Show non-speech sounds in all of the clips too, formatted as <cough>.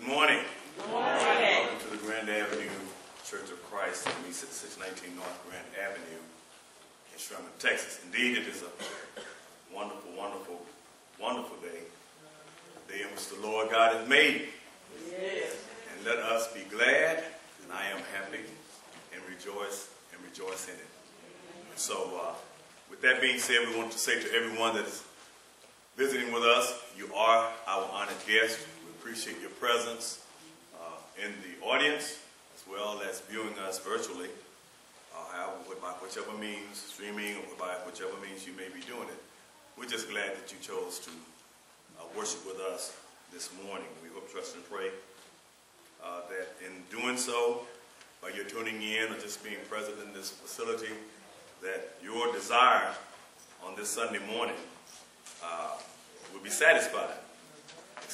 Good morning. Good morning. Welcome to the Grand Avenue Church of Christ, at 619 North Grand Avenue in Sherman, Texas. Indeed, it is a wonderful, wonderful, wonderful day. A day in which the Lord God has made. Yes. And let us be glad, and I am happy, and rejoice, and rejoice in it. And so, uh, with that being said, we want to say to everyone that is visiting with us, you are our honored guest. Appreciate your presence uh, in the audience, as well as viewing us virtually, uh, whichever means, streaming, or by whichever means you may be doing it. We're just glad that you chose to uh, worship with us this morning. We hope, trust, and pray uh, that in doing so, by your tuning in or just being present in this facility, that your desire on this Sunday morning uh, will be satisfied,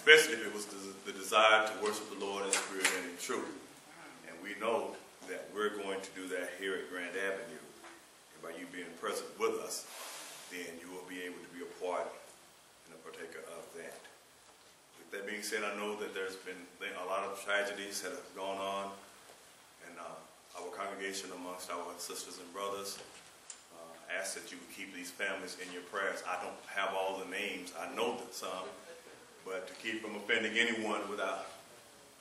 especially if it was the, the desire to worship the Lord in spirit and in truth. And we know that we're going to do that here at Grand Avenue. And by you being present with us, then you will be able to be a part and a partaker of that. With that being said, I know that there's been a lot of tragedies that have gone on in uh, our congregation amongst our sisters and brothers. Uh, ask that you keep these families in your prayers. I don't have all the names. I know that some, but to keep from offending anyone without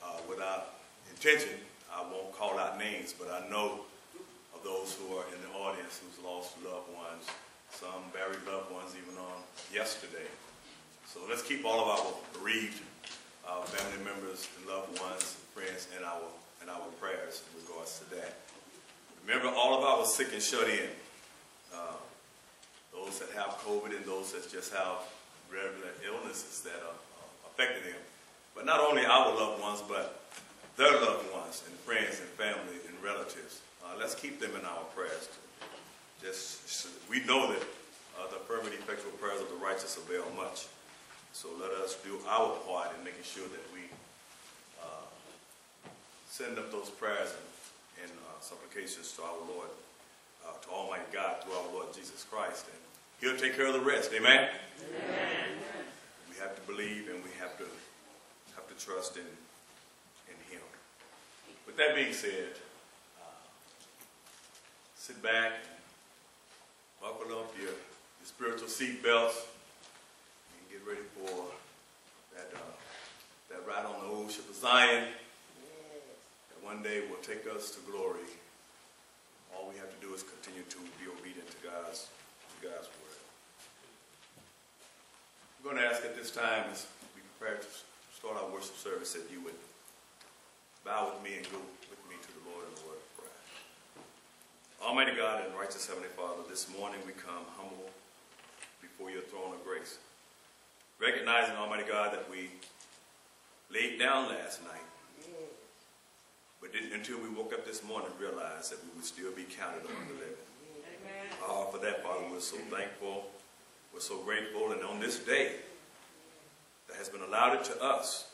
uh, without intention, I won't call out names, but I know of those who are in the audience who's lost loved ones, some buried loved ones even on yesterday. So let's keep all of our bereaved uh, family members and loved ones, friends in our in our prayers in regards to that. Remember, all of our sick and shut in, uh, those that have COVID and those that just have regular illnesses that are affecting them. But not only our loved ones, but their loved ones and friends and family and relatives. Uh, let's keep them in our prayers. Just we know that uh, the fervent, effectual prayers of the righteous avail much. So let us do our part in making sure that we uh, send up those prayers and, and uh, supplications to our Lord, uh, to Almighty God, through our Lord Jesus Christ. And He'll take care of the rest. Amen? Amen. We have to believe and we have to have to trust in, in Him. With that being said, uh, sit back, buckle up your, your spiritual seat belts, and get ready for that, uh, that ride on the old ship of Zion that one day will take us to glory. All we have to do is continue to be obedient to God's, to God's word. I'm going to ask at this time as we prepare to start our worship service that you would bow with me and go with me to the Lord in the word of prayer. Almighty God and righteous Heavenly Father, this morning we come humble before your throne of grace. Recognizing, Almighty God, that we laid down last night, but didn't, until we woke up this morning realized that we would still be counted among the living. Amen. Uh, for that, Father, we're so thankful. We're so grateful. And on this day that has been allowed to us,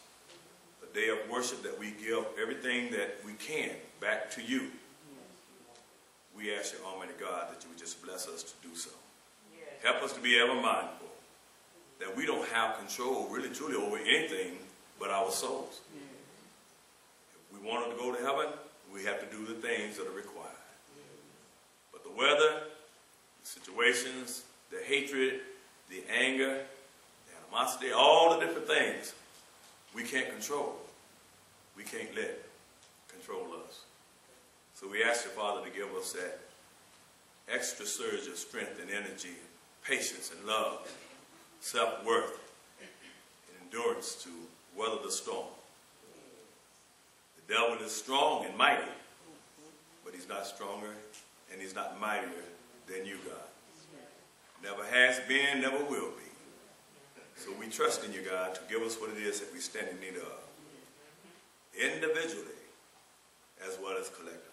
a day of worship that we give everything that we can back to you, we ask you, Almighty God, that you would just bless us to do so. Help us to be ever mindful that we don't have control, really, truly, over anything but our souls. If we want to go to heaven, we have to do the things that are required. But the weather, the situations, the hatred, the anger, the animosity, all the different things, we can't control. We can't let control us. So we ask you, Father, to give us that extra surge of strength and energy, patience and love, self-worth, and endurance to weather the storm. The devil is strong and mighty, but he's not stronger and he's not mightier than you, God. Never has been, never will be. So we trust in you, God, to give us what it is that we stand in need of, individually as well as collectively.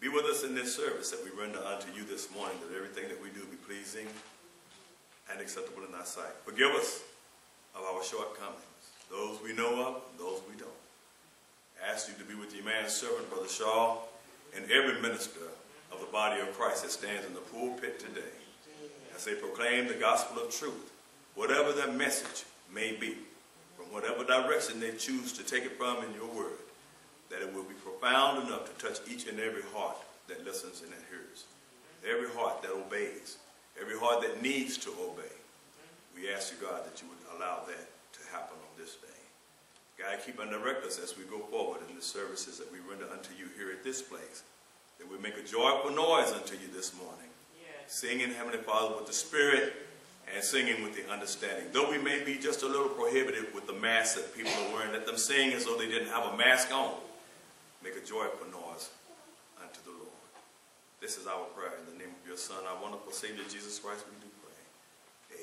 Be with us in this service that we render unto you this morning, that everything that we do be pleasing and acceptable in thy sight. Forgive us of our shortcomings, those we know of, and those we don't. Ask you to be with your man servant, Brother Shaw, and every minister of the body of Christ that stands in the pulpit today as they proclaim the gospel of truth, whatever their message may be, from whatever direction they choose to take it from in your word, that it will be profound enough to touch each and every heart that listens and hears, every heart that obeys, every heart that needs to obey. We ask you, God, that you would allow that to happen on this day. God, keep and direct us as we go forward in the services that we render unto you here at this place, that we make a joyful noise unto you this morning. Singing, Heavenly Father, with the Spirit and singing with the understanding. Though we may be just a little prohibited with the mask that people are wearing, let them sing as though they didn't have a mask on. Make a joyful noise unto the Lord. This is our prayer in the name of your Son, our wonderful Savior, Jesus Christ, we do pray.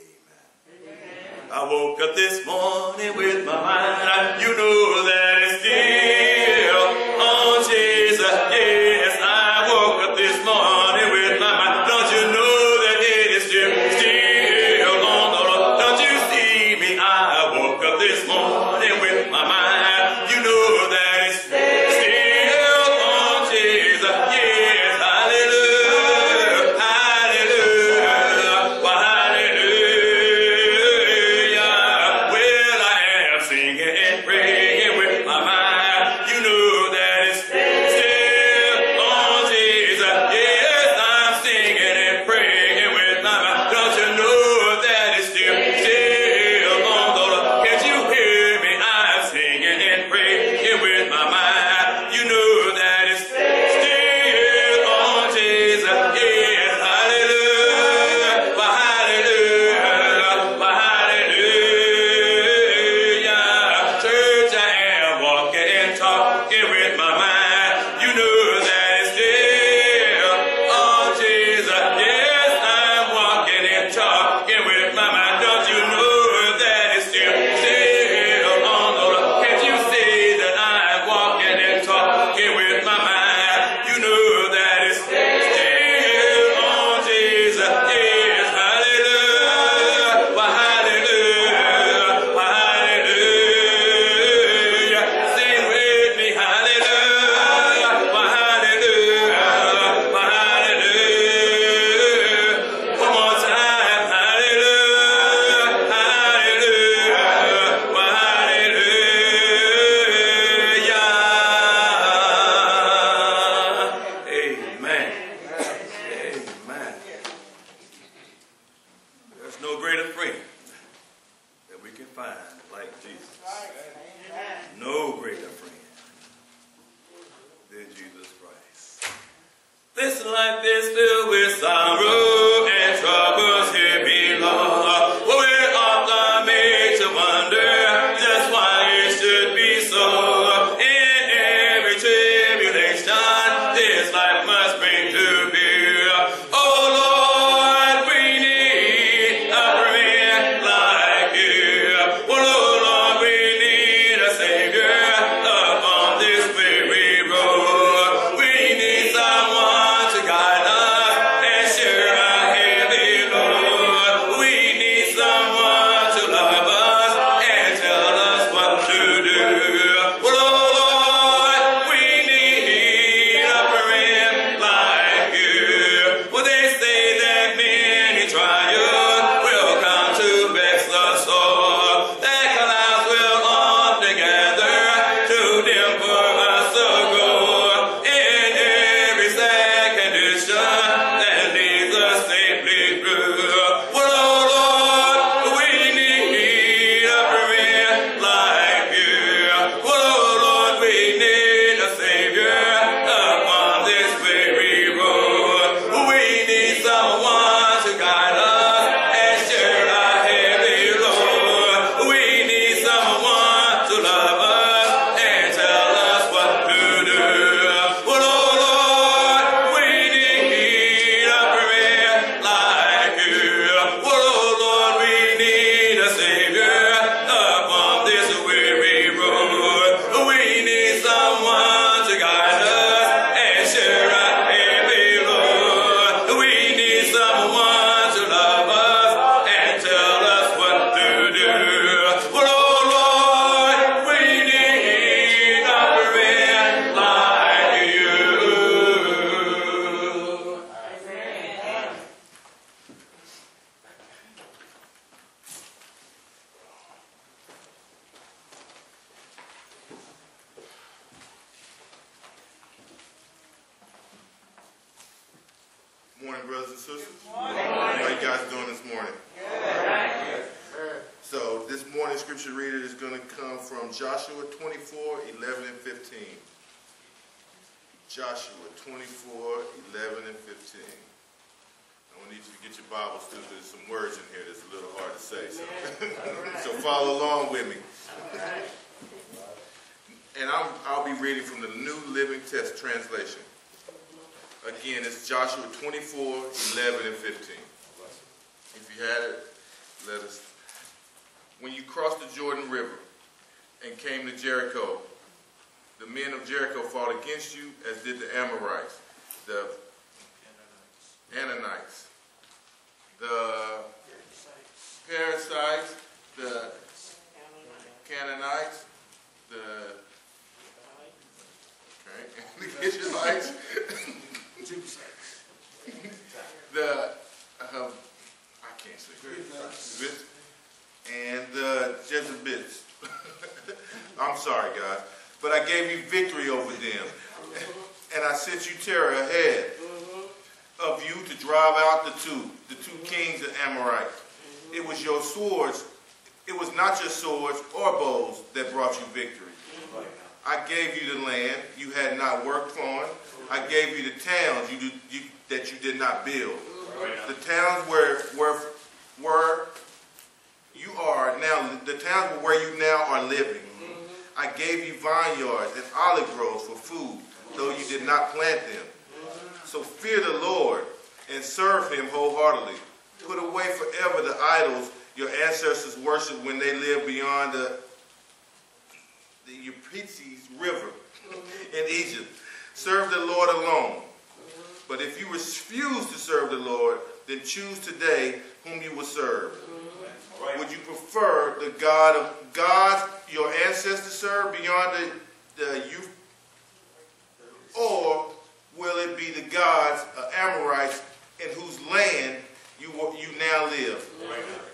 Amen. I woke up this morning with my mind, you know that it's still Put away forever the idols your ancestors worshiped when they lived beyond the, the Euphrates River mm-hmm. in Egypt. Serve the Lord alone. Mm-hmm. But if you refuse to serve the Lord, then choose today whom you will serve. Mm-hmm. Would you prefer the God of gods your ancestors served beyond the, the youth? Or will it be the gods of Amorites in whose land you, you now live?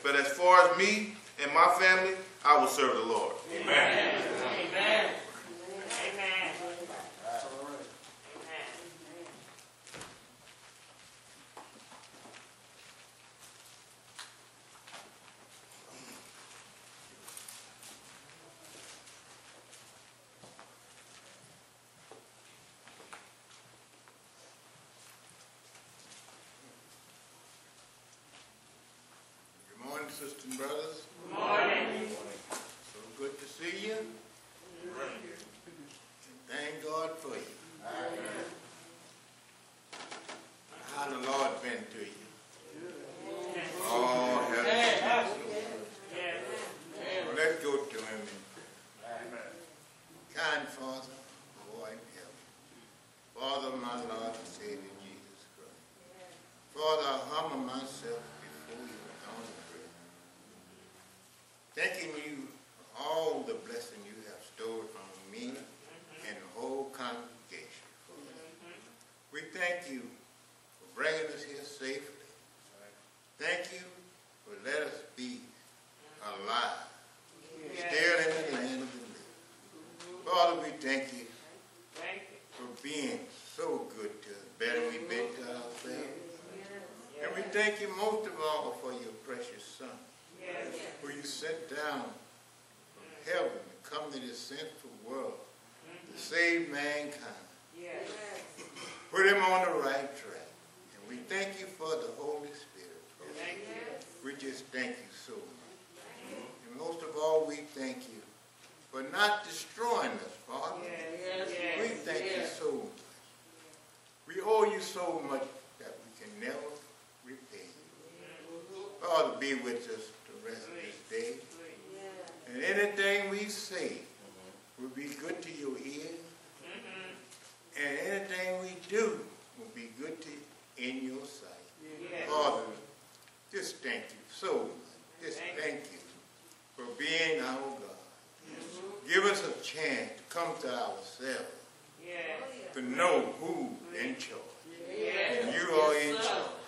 But as far as me and my family, I will serve the Lord. Amen. Amen. Amen. Good morning, sisters and brothers. Good morning. So good to see you. Thank God for you. How the Lord been to you? Oh, heaven. Yes. Well, let's go to him. Kind Father, who art in heaven. Father, my Lord and Savior Jesus Christ. Father, I humble myself before you on the prayer. Thanking you for all the blessing you have stored on me and the whole congregation. We thank you for bringing us here safely. Thank you for letting us be alive, still in the land of the living. Father, we thank you Thank you. for being so good to us, better we've been to ourselves. And we thank you most of all for your precious Son, Yes. who you sent down from heaven to come to this sinful world to mm-hmm. save mankind. Yes. Put him on the right track. And we thank you for the Holy Spirit. You. We just thank you so much. And most of all, we thank you for not destroying us, Father. Yes. We Yes. thank you so much. We owe you so much that we can never you. Father, be with us the rest of this day. And anything we say will be good to your ears. And anything we do will be good to in your sight. Father, just thank you so much. Just thank you for being our God. Give us a chance to come to ourselves, Yes. to know who's in charge. Yes. And you are in charge.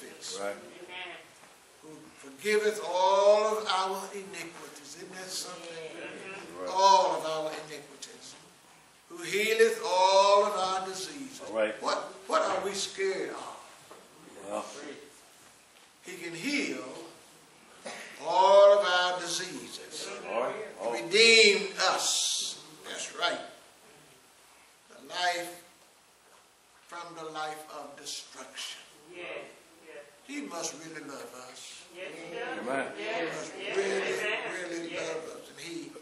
Benefits. Right. Amen. Who forgiveth all of our iniquities. Isn't that something? Right. All of our iniquities. Who healeth all of our diseases. All right. What, what are we scared of? Well, He can heal all of our diseases. all right. All right. Redeemed us. That's right. The life from the life of destruction. Yes. Yes. He must really love us. Yes, he does. Amen. He Yes. must Yes. really, Amen. really Yes. love us. And he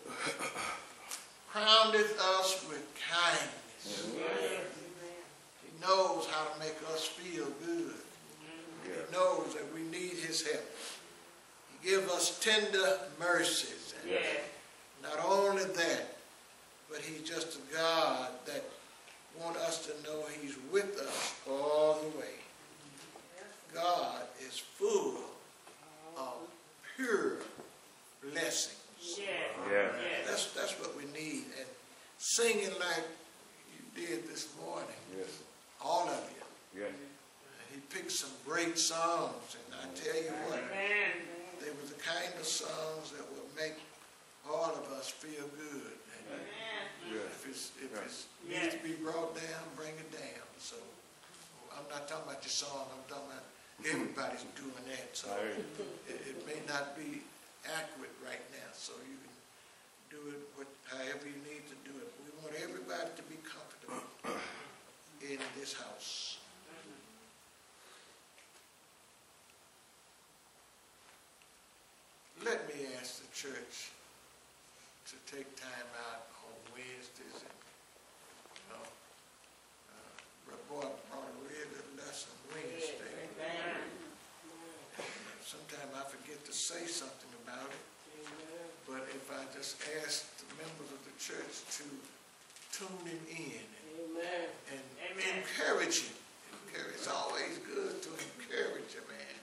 crowneth us with kindness. Yes. He knows how to make us feel good. Yeah. He knows that we need his help. He gives us tender mercies. And Yes. not only that, but he's just a God that want us to know he's with us all the way. God is full of pure blessings. Yes. Yeah. Yes. That's, that's what we need. And singing like you did this morning, Yes. all of you. Yeah. He picked some great songs, and I tell you what, Amen. they were the kind of songs that would make all of us feel good. And Amen. Yeah. if it's, if Yeah. it's needs to be brought down, bring it down. So I'm not talking about your song, I'm talking about everybody's doing that. So it, it may not be accurate right now, so you can do it with however you need to do it. We want everybody to be comfortable in this house. Let me ask the church to take time out on Wednesdays and, you know, uh, Brother Boyd brought a real good lesson Wednesday. Amen. Sometimes I forget to say something about it, but if I just ask the members of the church to tune him in Amen. and Amen. encourage him. It's always good to encourage a man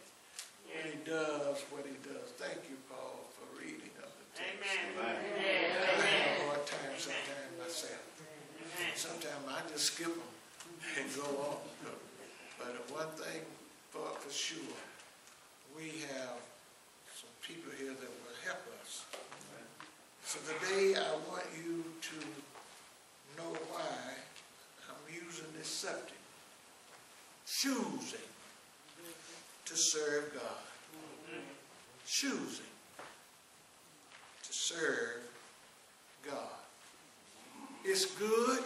when he does what he does. Thank you, Paul, for reading of the text. Amen. Amen. I have a hard time sometimes myself. Sometimes I just skip them and go on. But one thing for, for sure, we have people here that will help us. So today I want you to know why I'm using this subject. Choosing to serve God. Choosing to serve God. It's good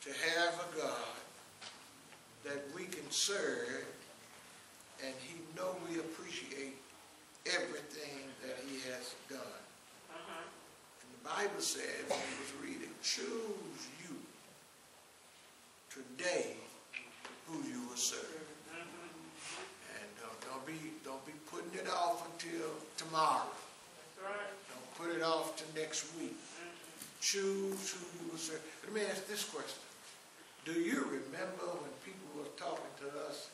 to have a God that we can serve and he know we appreciate everything that he has done. Uh-huh. And the Bible says, when I was reading, choose you today who you will serve. Mm-hmm. And don't, don't be don't be putting it off until tomorrow. Right. Don't put it off to next week. Mm-hmm. Choose who you will serve. Let me ask this question. Do you remember when people were talking to us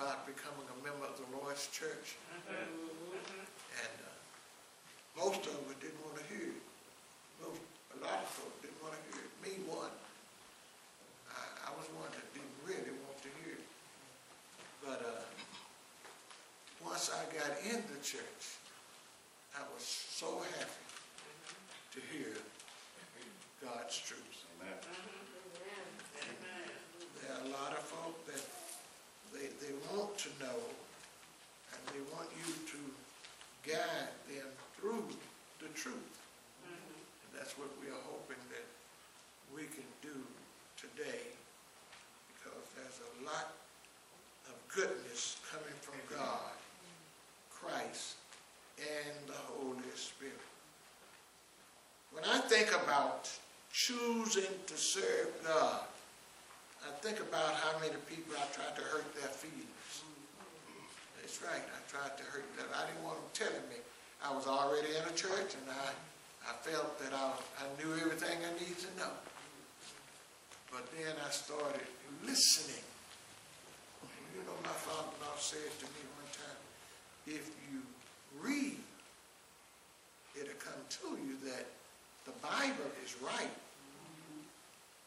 about becoming a member of the Lord's church? And uh, most of us didn't want to hear it. Most, a lot of folks didn't want to hear it. Me one. I, I was one that didn't really want to hear it. But uh, once I got in the church, I was so happy to hear God's truth. Amen. There are a lot of folk that they, they want to know, and they want you to guide them through the truth. Mm -hmm. And that's what we are hoping that we can do today, because there's a lot of goodness coming from God, Christ, and the Holy Spirit. When I think about choosing to serve God, I think about how many people I tried to hurt their feelings. That's right, I tried to hurt them. I didn't want them telling me I was already in a church and I, I felt that I, I knew everything I needed to know. But then I started listening. You know, my father-in-law said to me one time, if you read, it'll come to you that the Bible is right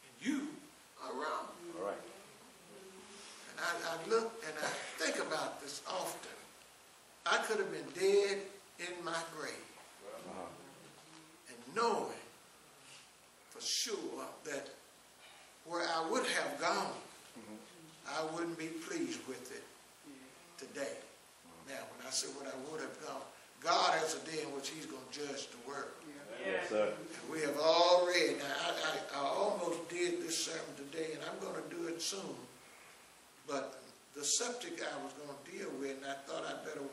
and you are wrong. Right. And I, I look and I think about this often. I could have been dead in my grave Uh-huh. and knowing for sure that where I would have gone, I wouldn't be pleased with it today. Now, when I say what I would have gone, God has a day in which he's going to judge the world. Yes, sir. We have already, now, I, I, I almost did this sermon today, and I'm going to do it soon. But the subject I was going to deal with, and I thought I'd better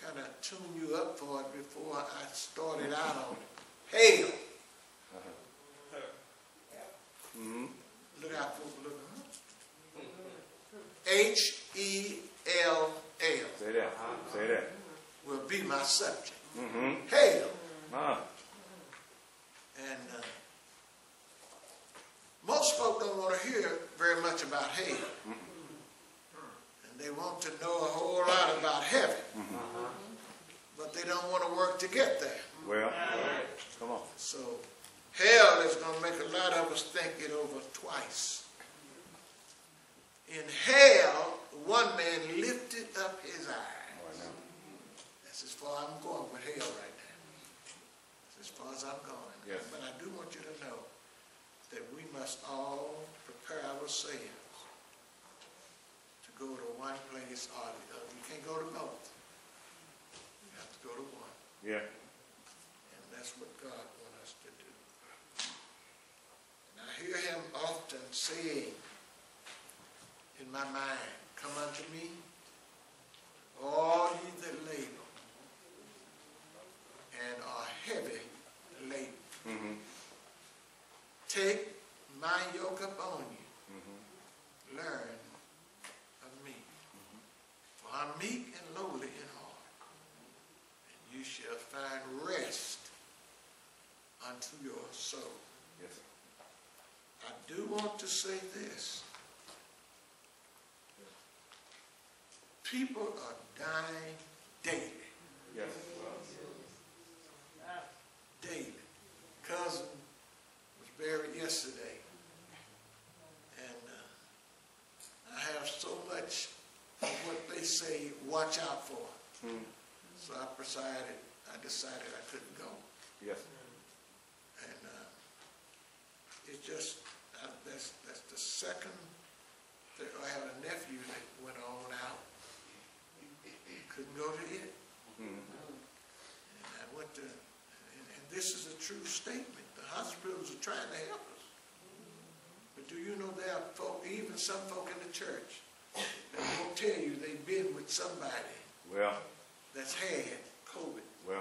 kind of tune you up for it before I started out on it. Hail. Mm-hmm. Look out, folks, look. H-E-L-L Say that. Say that. will be my subject. Mm-hmm. Hail. Uh, And uh, most folk don't want to hear very much about hell. And they want to know a whole lot about heaven. But they don't want to work to get there. well, come on. So hell is going to make a lot of us think it over twice. In hell, one man lifted up his eyes. All right now. That's as far I'm going with hell right now. That's as far as I'm going. Yes. But I do want you to know that we must all prepare ourselves to go to one place or the other. You can't go to both. You have to go to one. Yeah. And that's what God wants us to do. And I hear him often saying in my mind, Come unto me, all ye that labor and are heavy laden. Mm-hmm. Take my yoke upon you. Mm-hmm. Learn of me. For I'm meek and lowly in heart. And you shall find rest unto your soul. Yes. I do want to say this. People are dying daily, Yes. daily. Was buried yesterday. And uh, I have so much of what they say, watch out for. Mm. So I decided, I decided I couldn't go. Yes. And uh, it just, uh, that's, that's the second, that I have a nephew that went on out. Couldn't go to it. Mm-hmm. And I went to, and, and this is a true statement. Hospitals are trying to help us. But do you know there are folk, even some folk in the church, that won't tell you they've been with somebody Well, that's had COVID. well.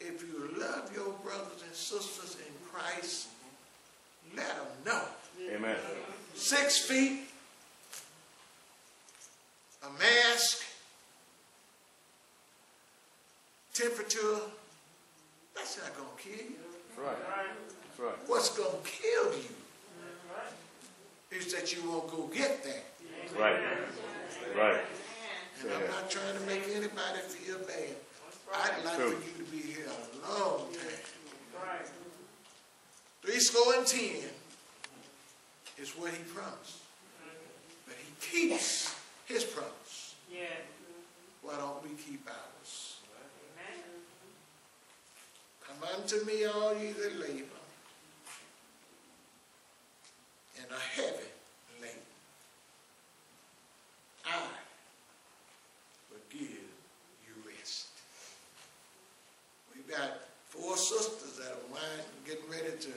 If you love your brothers and sisters in Christ, let them know. Amen. Six feet, a mask, temperature, that's not going to kill you. Right. Right. What's going to kill you is that you won't go get that. Right. Right. And I'm not trying to make anybody feel bad. I'd like True. for you to be here a long time. Three score and ten is what he promised. But he keeps his promise. Yeah. Why don't we keep ours? Amen. Come unto me, all ye that labor and are heavy laden. I will give you rest. We've got four sisters that are wine, getting ready to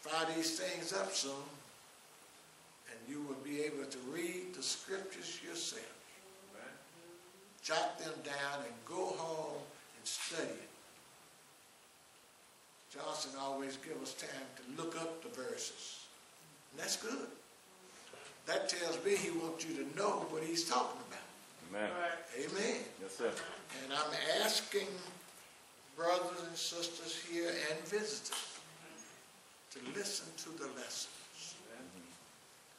fire these things up soon. And you will be able to read the scriptures yourself. Jot them down and go home and study it. Johnson always give us time to look up the verses. And that's good. That tells me he wants you to know what he's talking about. Amen. Right. Amen. Yes, sir. And I'm asking brothers and sisters here and visitors to listen to the lessons.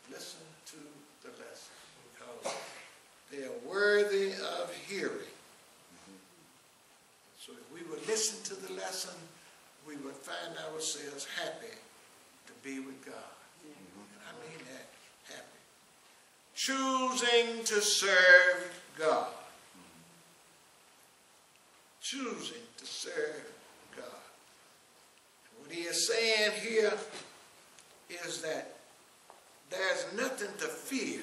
Listen to the lessons because they are worthy of hearing. Mm-hmm. So if we would listen to the lesson, we would find ourselves happy to be with God. And I mean that, happy. Choosing to serve God choosing to serve God. What he is saying here is that there's nothing to fear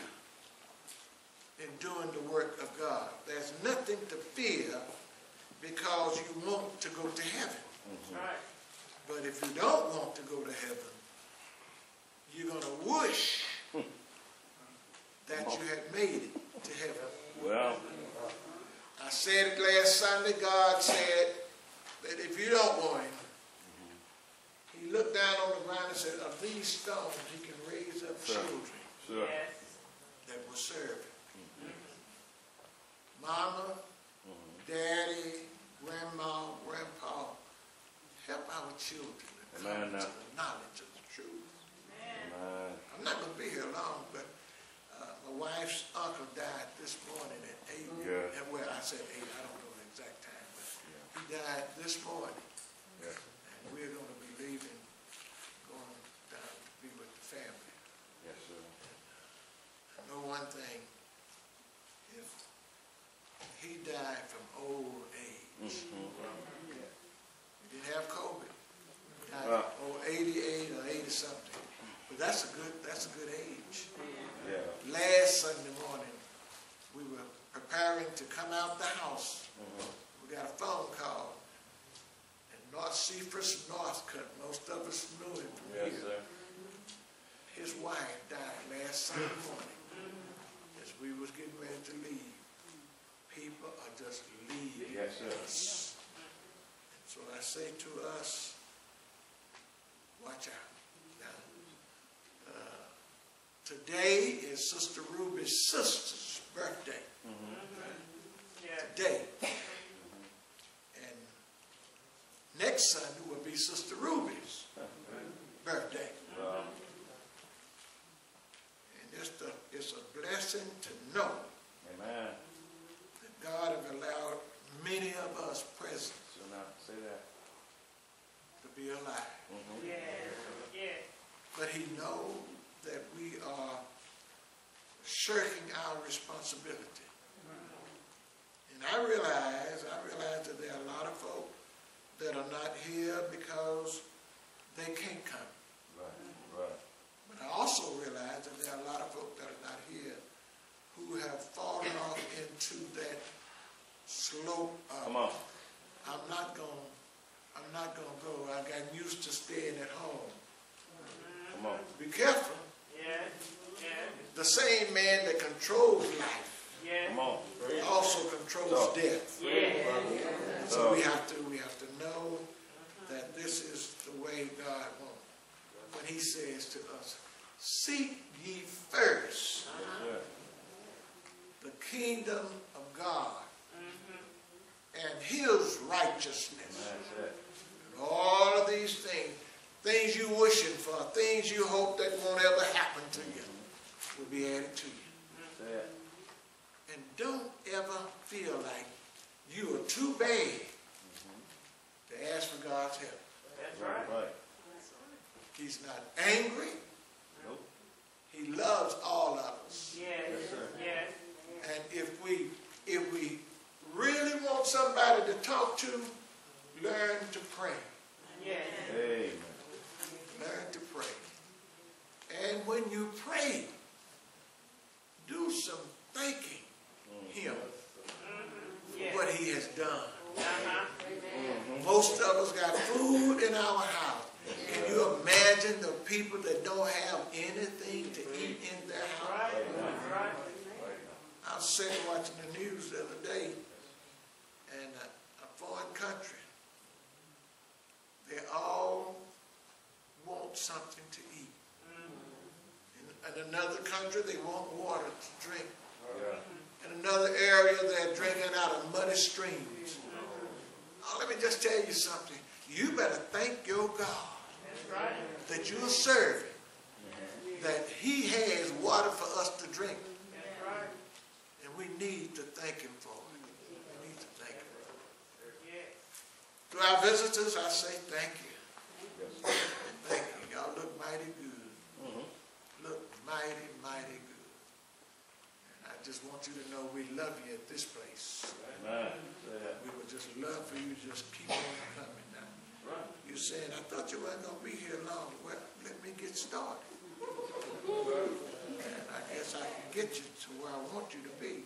in doing the work of God. There's nothing to fear because you want to go to heaven. Mm-hmm. Right. But if you don't want to go to heaven, you're going to wish that you had made it to heaven. Well, I said it last Sunday, God said that if you don't want him, he looked down on the ground and said, of these stones he can raise up Sure. children sure. That will serve him. Mama, mm-hmm. daddy, grandma, grandpa, help our children to come Amen, to the knowledge of the truth. Amen. I'm not going to be here long, but uh, my wife's uncle died this morning at eight. Yeah. Uh, Well, I said eight, I don't know the exact time, but he died this morning. Yeah. And we're going to be leaving, going down to be with the family. Yes, sir. I know one thing, if he died from old age, he didn't have COVID, oh, 88 or 80 something. But that's a good, that's a good age. Yeah. Last Sunday morning, we were preparing to come out the house. Uh-huh. We got a phone call. And North Seaford Northcutt, most of us knew him from Yes, here. sir. His wife died last Sunday morning as we was getting ready to leave. People are just leaving Yes, sir. us. So I say to us, watch out. Now, uh, today is Sister Ruby's sister's birthday. Yes. Today. And next Sunday will be Sister Ruby's birthday. Well, And it's, the, it's a blessing to know amen. that God has allowed many of us present So now, say that. to be alive. Mm-hmm. Yes. Yes. But he knows that we are shirking our responsibility. Mm-hmm. And I realize, I realize that there are a lot of folk that are not here because they can't come. Right, mm-hmm. right. But I also realize that there are a lot of folk that are not here who have fallen <coughs> off into that slope of Come on. I'm not going, I'm not going to go. I got used to staying at home. Come on. Be careful. Yes. Yes. The same man that controls life Yes. Come on. also controls So. death. Yes. So we have to, we have to know that this is the way God wants. When he says to us, seek ye first Yes, the kingdom of God mm-hmm. and his righteousness. All of these things, things you wishing for, things you hope that won't ever happen to you, will be added to you. And don't ever feel like you are too bad to ask for God's help. That's Right, right. right. He's not angry. Nope. He loves all of us. Yes. Yes, sir. Yes. And if we, if we really want somebody to talk to, learn to pray. Yes. Amen. Learn to pray. And when you pray, do some thanking him for what he has done. Uh-huh. Most of us got food in our house. Can you imagine the people that don't have anything to eat in their house? Right. That's right. sitting watching the news the other day, and a, a foreign country, they all want something to eat. Mm. In, in another country, they want water to drink. Yeah. In another area, they're drinking out of muddy streams. Mm. Oh, let me just tell you something. You better thank your God right. that you're serving, that He has water for us to drink, right. and we need to thank Him for it. We need to thank Him. Yes. To our visitors, I say thank you. Yes. Thank you. Y'all look mighty good. Mhm. Look mighty, mighty good. And I just want you to know we love you at this place. Amen. We would just love for you to just keep on coming now. Right. You saying, I thought you weren't gonna be here long. Well, let me get started. And I guess I can get you to where I want you to be.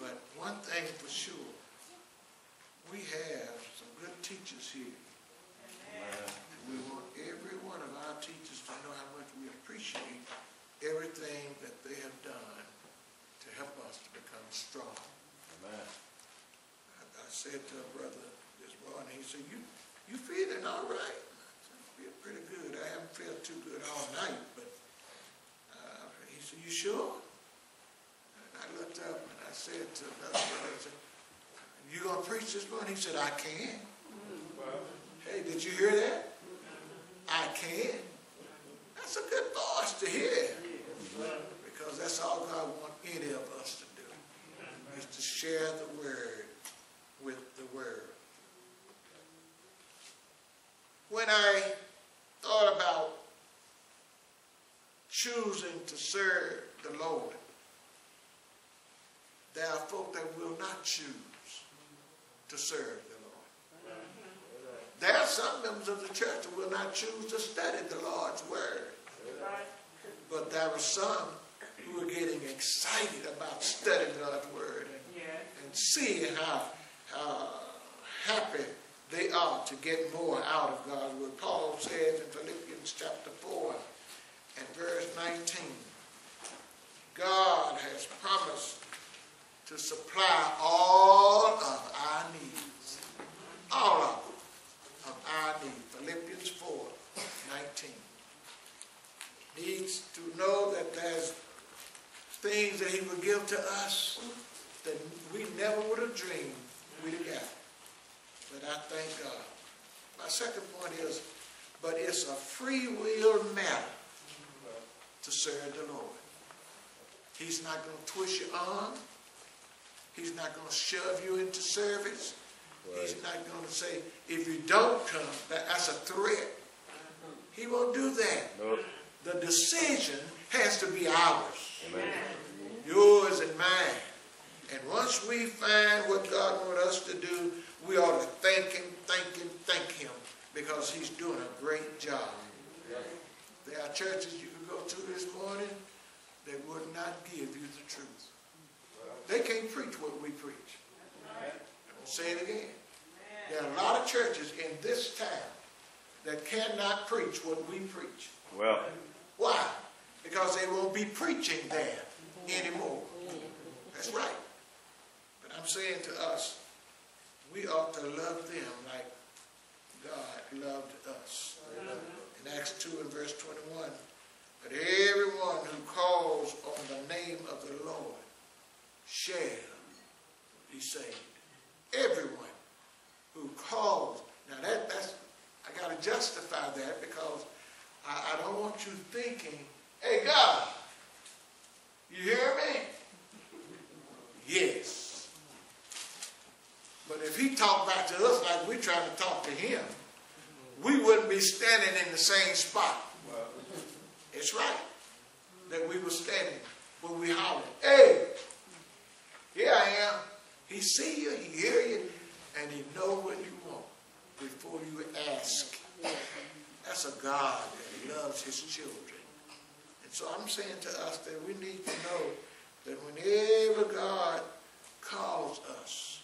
But one thing for sure, we have some good teachers here. Amen. And we want every one of our teachers to know how much we appreciate everything that they have done to help us to become strong. Amen. I, I said to a brother this morning, he said, you, you feeling all right? I said, I feel pretty good. I haven't felt too good all night, but, uh, he said, you sure? And I looked up and I said to another brother, I said, you gonna preach this morning? He said, I can. Hey, did you hear that? I can. That's a good voice to hear. Because that's all God wants any of us to do, is to share the word with the world. When I thought about choosing to serve the Lord, there are folk that will not choose to serve the Lord. There are some members of the church that will not choose to study the Lord's word. But there are some who are getting excited about studying God's word and, and seeing how, how happy they are to get more out of God's word. Paul says in Philippians chapter 4 and verse 19, God has promised to supply all of our needs. All of them of our needs. Philippians 4, 19 needs to know that there's things that he will give to us that we never would have dreamed we'd have got. But I thank God. My second point is, but it's a free will matter to serve the Lord. He's not going to twist your arm. He's not going to shove you into service. He's not going to say, if you don't come, that, that's a threat. He won't do that. Nope. The decision has to be ours, Amen. yours and mine. And once we find what God wants us to do, we ought to thank Him, thank Him, thank Him, because He's doing a great job. There are churches you can go to this morning that would not give you the truth. They can't preach what we preach. I'll say it again. There are a lot of churches in this town that cannot preach what we preach. Well, Why? Because they won't be preaching there anymore. That's right. But I'm saying to us, we ought to love them like God loved us. In Acts 2 and verse 21, but everyone who calls on the name of the Lord shall be saved. Everyone who calls. Now that, that's, I got to justify that because I, I don't want you thinking, hey God, you hear me? Yes. But if he talked back to us like we're trying to talk to him, we wouldn't be standing in the same spot. It's right that we were standing when we hollered, hey, here I am. He see you, he hear you, and he know what you want before you ask. That's a God that loves his children. And so I'm saying to us that we need to know that whenever God calls us,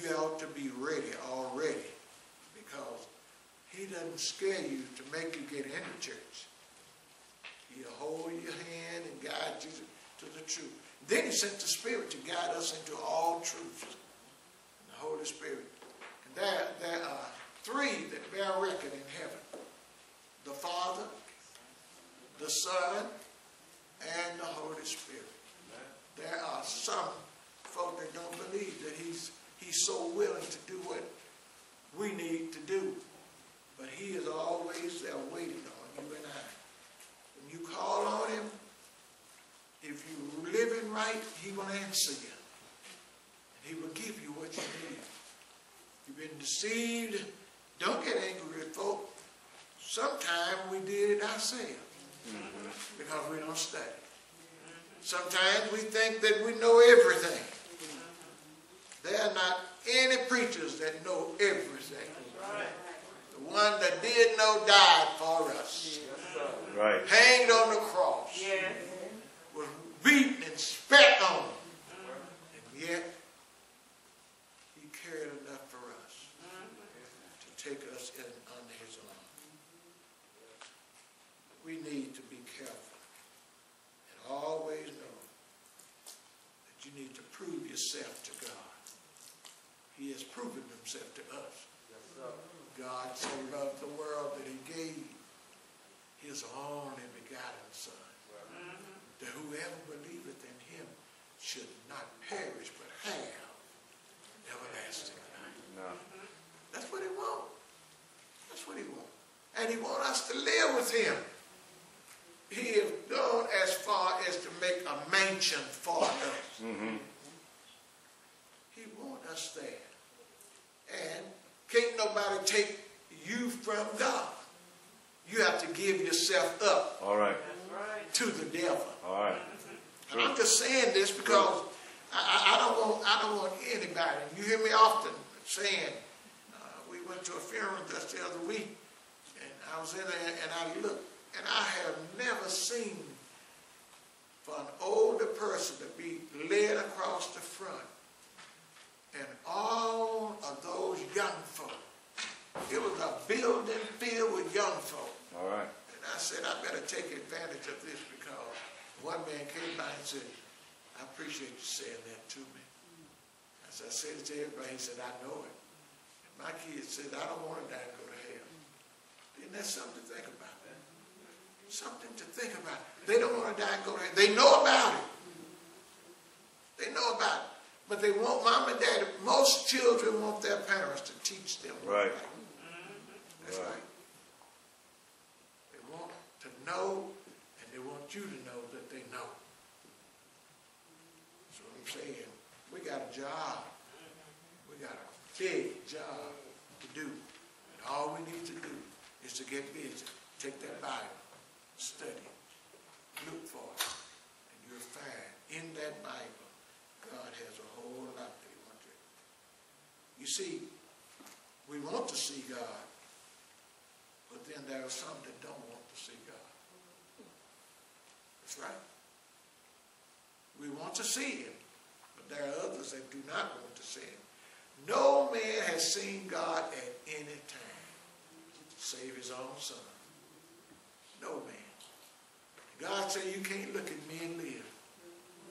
you ought to be ready already because he doesn't scare you to make you get into church. He'll hold your hand and guide you to the truth. Then he sent the Spirit to guide us into all truth. The Holy Spirit. And there, there are three that bear record in heaven. The Father, the Son, and the Holy Spirit. There are some folk that don't believe that he's, he's so willing to do what we need to do. But he is always there waiting on you and I. When you call on him, if you're living right, he will answer you. And he will give you what you need. You've been deceived, don't get angry with folk. Sometimes we did it ourselves mm-hmm. because we don't study. Sometimes we think that we know everything. There are not any preachers that know everything. The one that did know died for us, Right. hanged on the cross, Yes. Beaten and spat on. And yet, he cared enough for us to take us in under his arm. We need to be careful and always know that you need to prove yourself to God. He has proven himself to us. God so loved the world that he gave his only begotten Son, that whoever believeth in him should not perish but have everlasting life. No. That's what he wants. That's what he wants. And he wants us to live with him. He has gone as far as to make a mansion for us. Mm-hmm. He wants us there. And can't nobody take you from God. You have to give yourself up All right. To the devil. All right. And I'm just saying this because I, I, I don't want I don't want anybody. You hear me often saying, uh, we went to a funeral just the other week, and I was in there and I looked, and I have never seen for an older person to be led across the front, and all of those young folk. It was a building filled with young folk. All right. I said, I better take advantage of this because one man came by and said, I appreciate you saying that to me. As I said it to everybody, he said, I know it. And my kids said, I don't want to die and go to hell. Isn't that something to think about? Something to think about. They don't want to die and go to hell. They know about it. They know about it. But they want mom and dad. Most children want their parents to teach them. Right. That's Right. right. Know, and they want you to know that they know. What I'm saying. We got a job. We got a big job to do. And all we need to do is to get busy. Take that Bible, study, look for it, and you'll find in that Bible, God has a whole lot that he wants you. You see, we want to see God, but then there are some that don't want to see God. That's right. We want to see him, but there are others that do not want to see him. No man has seen God at any time, save his own son. No man. God said you can't look at me and live.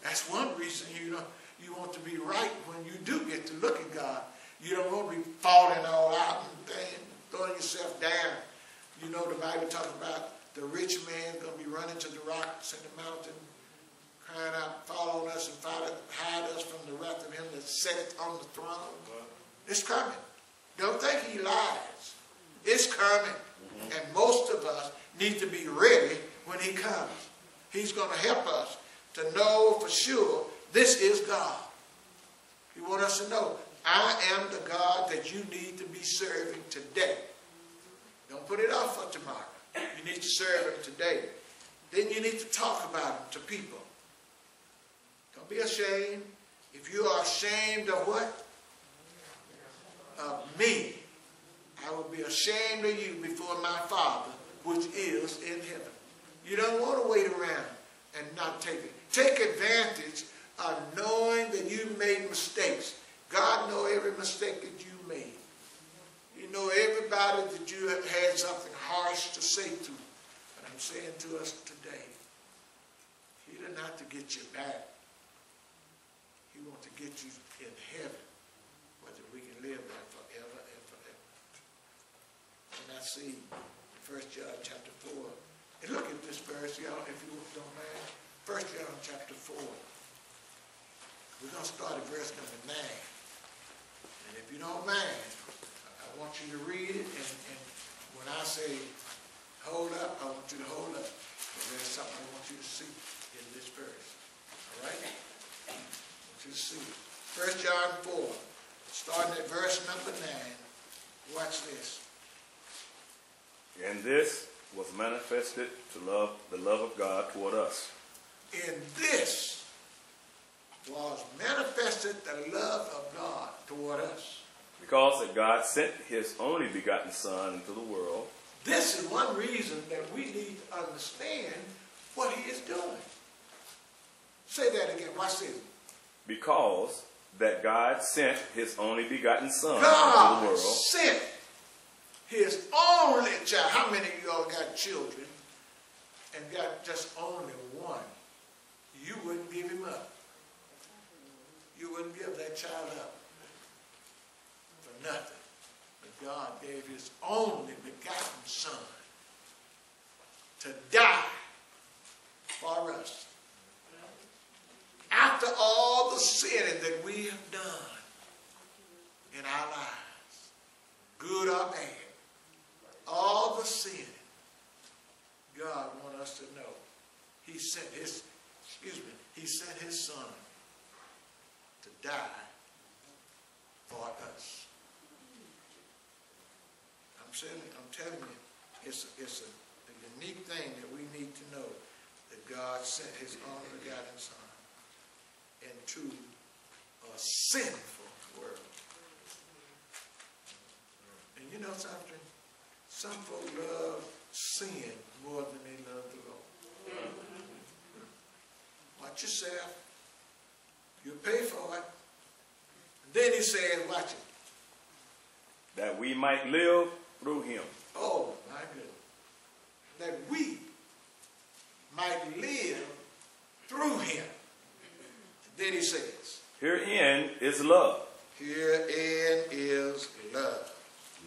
That's one reason you know you want to be right when you do get to look at God. You don't want to be falling all out and throwing yourself down. You know the Bible talks about the rich man going to be running to the rocks and the mountain, crying out, fall on us and fight, hide us from the wrath of him that sitteth on the throne. It's coming. Don't think he lies. It's coming. Mm-hmm. And most of us need to be ready when he comes. He's going to help us to know for sure this is God. He wants us to know, I am the God that you need to be serving today. Don't put it off for tomorrow. You need to serve him today. Then you need to talk about him to people. Don't be ashamed. If you are ashamed of what? Of me, I will be ashamed of you before my Father, which is in heaven. You don't want to wait around and not take it. Take advantage of knowing that you made mistakes. God know every mistake that you made. You know everybody that you have had something harsh to say to. And I'm saying to us today, He did not to get you back. He wants to get you in heaven, whether we can live there forever and forever. And I see First John chapter four. And look at this verse, y'all, if you don't mind. First John chapter four. We're gonna start at verse number nine. And if you don't mind, I want you to read it, and, and when I say hold up, I want you to hold up. Because there's something I want you to see in this verse. All right? I want you to see it. First John four, starting at verse number nine. Watch this. And this was manifested to love the love of God toward us. In this was manifested the love of God toward us. Because that God sent his only begotten Son into the world This is one reason that we need to understand what he is doing. Say that again. Watch this. because that God sent his only begotten Son into the God world sent his only child. How many of y'all got children and got just only one? You wouldn't give him up. You wouldn't give that child up nothing. But God gave his only begotten son to die for us. After all the sinning that we have done in our lives, good or bad, all the sinning, God wants us to know he sent his, excuse me, he sent his son to die for us. I'm telling, I'm telling you, it's, a- it's a, a unique thing that we need to know that God sent his only begotten son into a sinful world. And you know something? Some folk love sin more than they love the Lord. Watch yourself. You pay for it. Then he said, watch it. that we might live through him. Oh, my goodness. That we might live through him. Then he says, Herein is love, herein is love.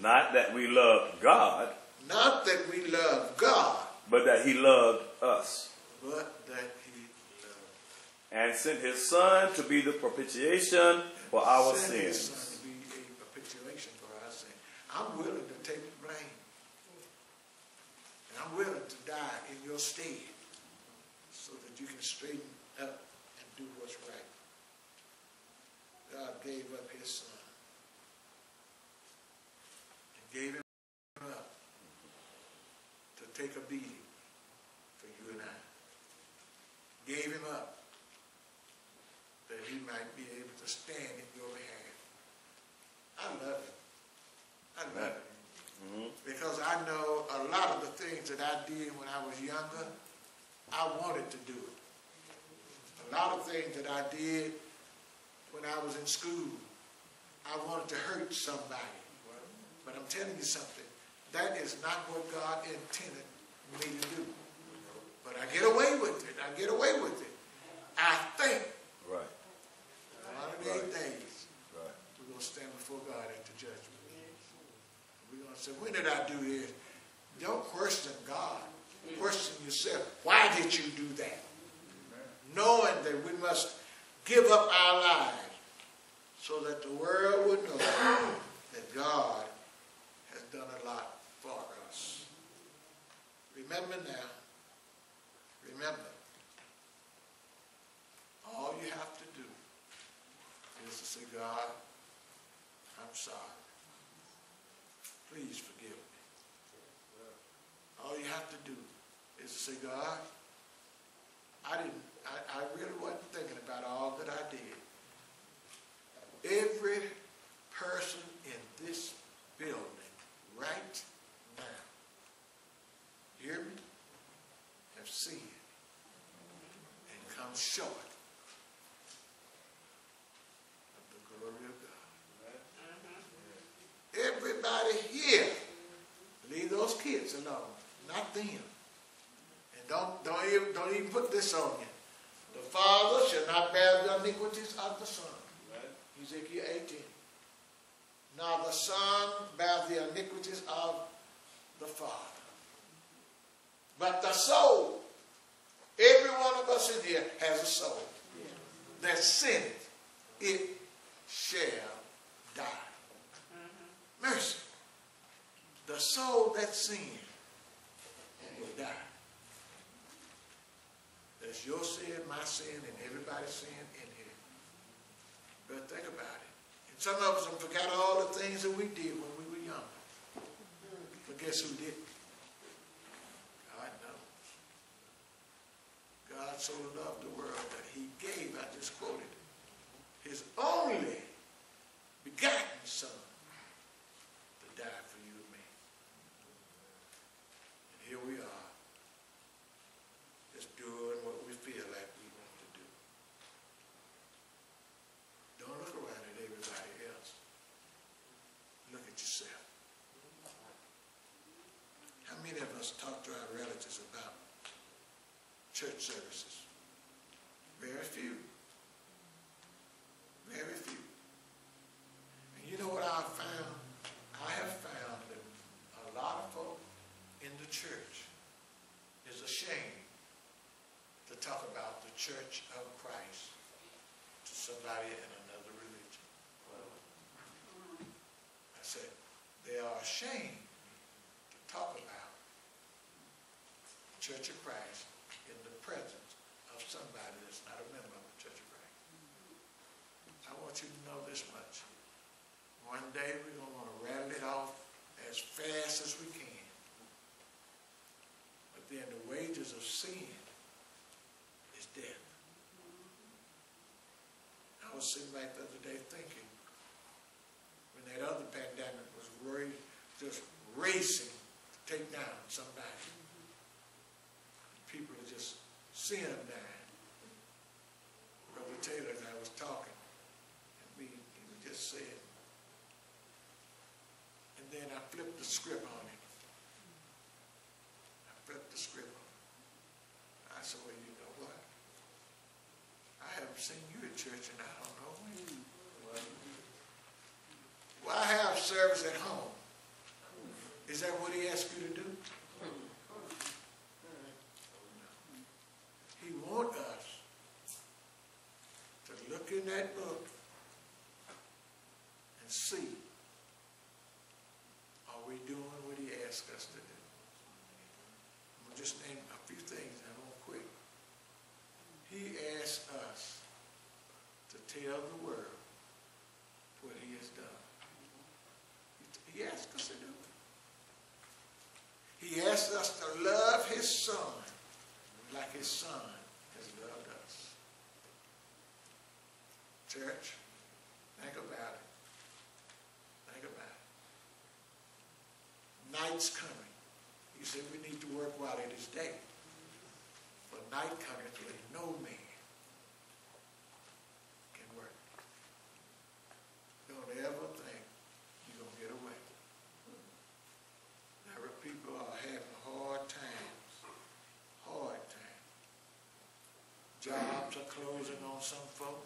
not that we love God, Not that we love God, but that he loved us, but that he loved. and sent his Son to be the propitiation for our his sins. son to be a propitiation for our sin. I'm willing to take the blame. And Willing to die in your stead so that you can straighten up and do what's right. God gave up his son. And gave him up to take a beating for you and I. Gave him up that he might be able to stand in your behalf. I love it. I love it. Mhm. Because I know a lot of the things that I did when I was younger, I wanted to do it. A lot of things that I did when I was in school, I wanted to hurt somebody. But I'm telling you something, that is not what God intended me to do. But I get away with it. I get away with it. I think Right, one of these Right. days, right. we're going to stand before God at the judgment. We're going to say, when did I do this? Don't question God. Question yourself. Why did you do that? Knowing that we must give up our lives so that the world would know that God has done a lot for us. Remember now, remember, all you have to do is to say, God, I'm sorry. Please forgive. All you have to do is to say, God, I didn't, I, I really wasn't thinking about all that I did. Every person in this building right now, hear me, have sinned and come short of the glory of God. Mm-hmm. Everybody here, leave those kids alone, not them. And don't don't even don't even put this on you. The father shall not bear the iniquities of the son. Ezekiel 18. Now the son bear the iniquities of the father. But the soul, every one of us in here has a soul that sinneth, it shall die. Mm-hmm. Mercy. The soul that sinned die. That's your sin, my sin, and everybody's sin in here. But think about it. And some of us have forgot all the things that we did when we were young. But guess who didn't? God knows. God so loved the world that he gave, I just quoted his only begotten son to die for you and me. And here we are, just doing what we feel like we want to do. Don't look around at everybody else. Look at yourself. How many of us talk to our relatives about church services? Very few. Very few. And you know what I found? I have found that a lot of folk in the church is ashamed to talk about the church of Christ to somebody in another religion. I said, they are ashamed to talk about the Church of Christ in the presence of somebody that's not a member of the Church of Christ. I want you to know this much. One day we're going to want to rattle it off as fast as we can. But then the wages of sin is death. I was sitting back the other day thinking, when that other pandemic was ra- just racing to take down somebody. People are seeing them. Brother Taylor and I was talking, and we, he just saying, and then I flipped the script on him. I flipped the script on him. I said, well, you know what? I haven't seen you at church and I don't know when. Well, I have service at home. Is that what he asked you to do? He wants us to look in that book and see, are we doing what he asked us to do? Just name a few things and I'm gonna quit. He asked us to tell the world what he has done. He asked us to do it. He asked us to love his son like his son has loved us. Church, think about it. Think about it. Night's coming. You said we need to work while it is day. But night cometh when no man can work. Don't ever think you're going to get away. There are people are having hard times. Hard times. Jobs are closing on some folk.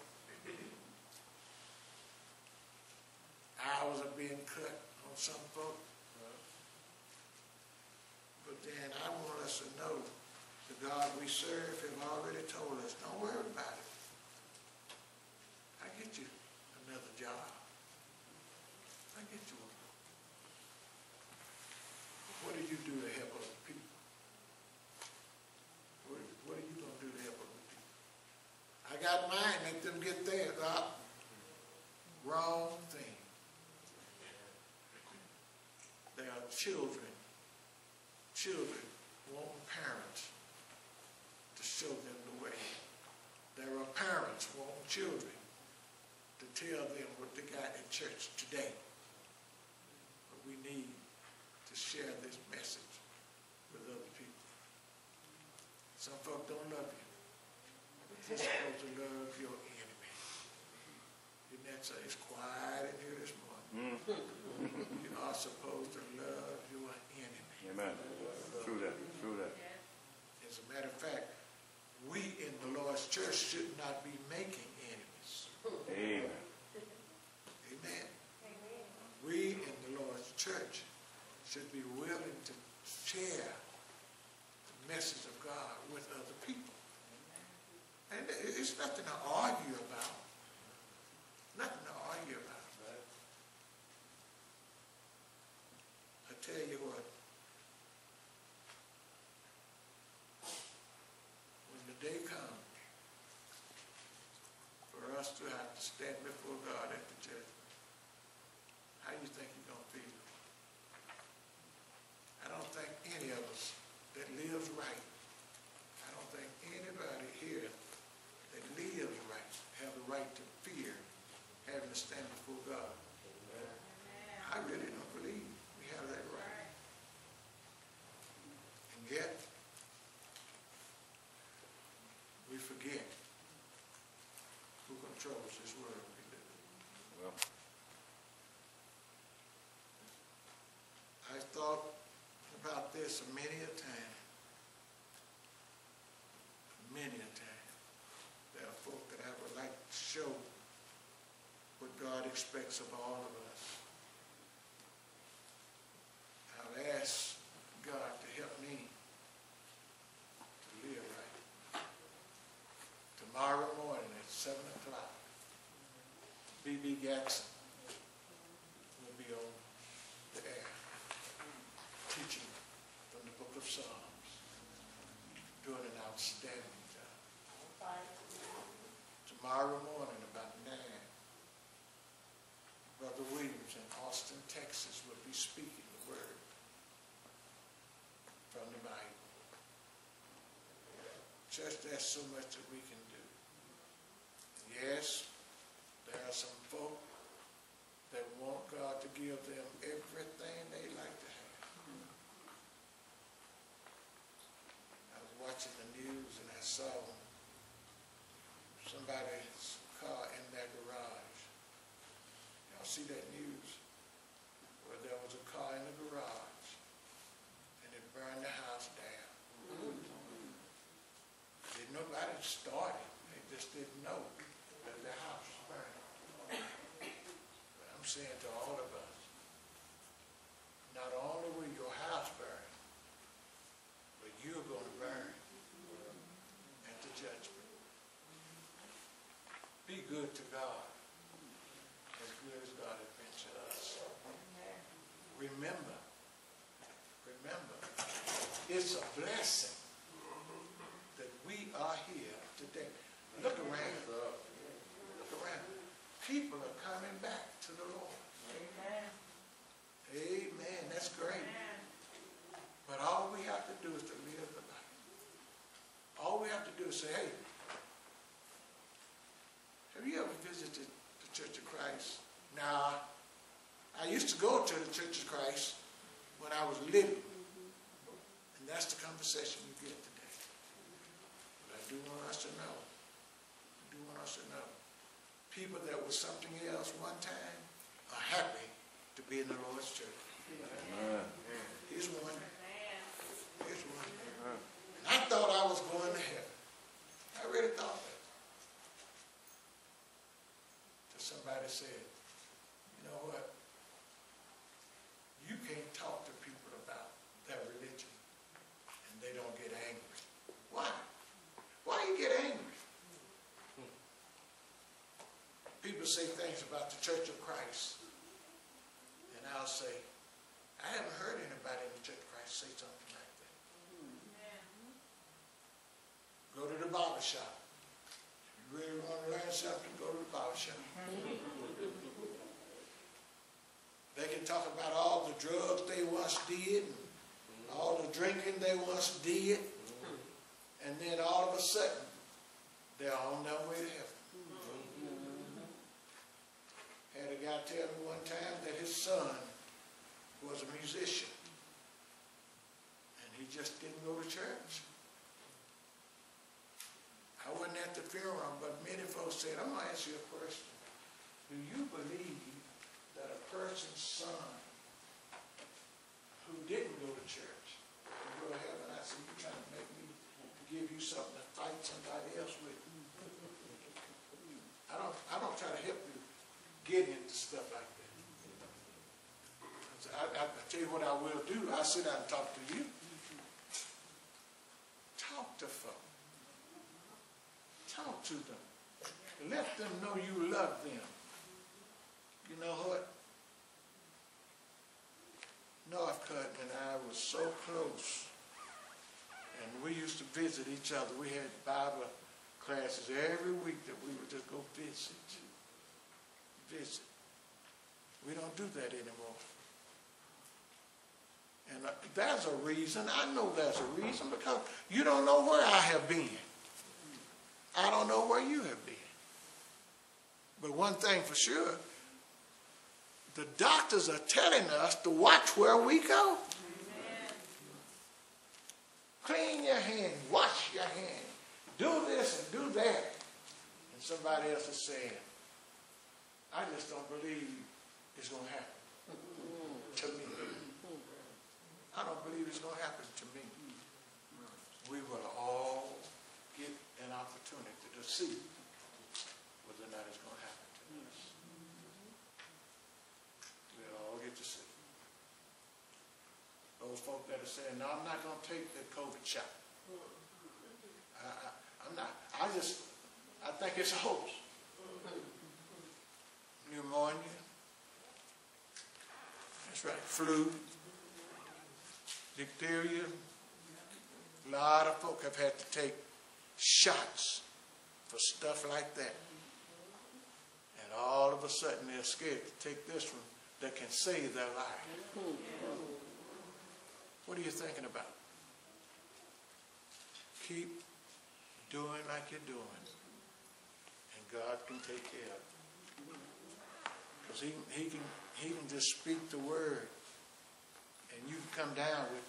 Hours are being cut on some folk. But then I want us to know the God we serve have already told us, don't worry about it. I get you another job. I get you one. What do you do to help other people? What, what are you gonna do to help other people? I got mine, let them get theirs. Uh, wrong thing. They are children. Children want parents to show them the way. There are parents want children to tell them what they got in church today. But we need to share this message with other people. Some folk don't love you. But you're supposed to love your enemy. Isn't that so? It's quiet in here this morning. Mm-hmm. You are supposed to love your enemy. Amen. True that. True that. As a matter of fact, we in the Lord's church should not be making enemies. Amen. Amen. We in the Lord's church should be willing to share the message of God with other people. And it- it's nothing to argue about. Nothing to argue about. I tell you what. When the day comes for us to have to stand before God at the judgment, how do you think you're gonna feel? I don't think any of us that lives right, I don't think anybody here that lives right have the right to fear having to stand before God. I really don't believe we have that right. And yet, we forget who controls this world we live in. Well, I thought about this many a time. Many a time. There are folk that I would like to show what God expects of all of us. I've asked God to help me to live right. Tomorrow morning at seven o'clock, B.B. Jackson will be on the air teaching from the book of Psalms, doing an outstanding job. Tomorrow morning about nine, Brother Williams in Austin, Texas will be speaking the word from the Bible. Church, there's so much that we can do. Yes, there are some folk that want God to give them everything they like to have. I was watching the news and I saw somebody's car in their garage. Y'all see that news? Where there was a car in the garage and it burned the house down. Didn't nobody start it. They just didn't know that the house was burning. But I'm saying to all of us, not only will your house burn, but you're going to burn at the judgment. Be good to God, as good as God has been to us. Remember, remember, it's a blessing that we are here today. Look around. Look around. People are coming back to the Lord. Amen. That's great. But all we have to do is to live the life. All we have to do is say, hey, have you ever visited the Church of Christ? Now, I used to go to the Church of Christ when I was living. And that's the conversation we get today. But I do want us to know, I do want us to know, people that were something else one time are happy to be in the Lord's church. amen. Here's one. Here's one. And I thought I was going to heaven. I really thought that. Till somebody said, you know what? You can't talk to people about their religion and they don't get angry. Why? Why you get angry? People say things about the Church of Christ, and I'll say, I haven't heard anybody in the Church of Christ say something like that. Go to the barber shop. If you really want to learn something, go to the barber shop. They can talk about all the drugs they once did, all the drinking they once did, and then all of a sudden, they're on their way to heaven. Had a guy tell me one time that his son was a musician, and he just didn't go to church. I wasn't at the funeral, but many folks said, I'm gonna ask you a question. Do you believe that a person's son didn't go to church can go to heaven? I said, you're trying to make me give you something to fight somebody else with. I don't, I don't try to help you get into stuff like that. I, I, I tell you what I will do, I'll sit down and talk to you. Talk to folk. Talk to them. Let them know you love them. You know what? Northcutt and I were so close. And we used to visit each other. We had Bible classes every week that we would just go visit. Visit. We don't do that anymore. And uh, there's a reason. I know there's a reason because you don't know where I have been. I don't know where you have been. But one thing for sure, the doctors are telling us to watch where we go. Clean your hand, wash your hand, do this and do that. And somebody else is saying, I just don't believe it's going to happen to me. I don't believe it's going to happen to me. We will all get an opportunity to see whether or not it's going to happen to us. Those folk that are saying, no, I'm not going to take the COVID shot. I, I, I'm not, I just, I think it's a hoax. Pneumonia. That's right, flu, diphtheria. A lot of folk have had to take shots for stuff like that. And all of a sudden they're scared to take this one that can save their life. What are you thinking about? Keep doing like you're doing, and God can take care of it. Because he, he, can, he can just speak the word, and you can come down with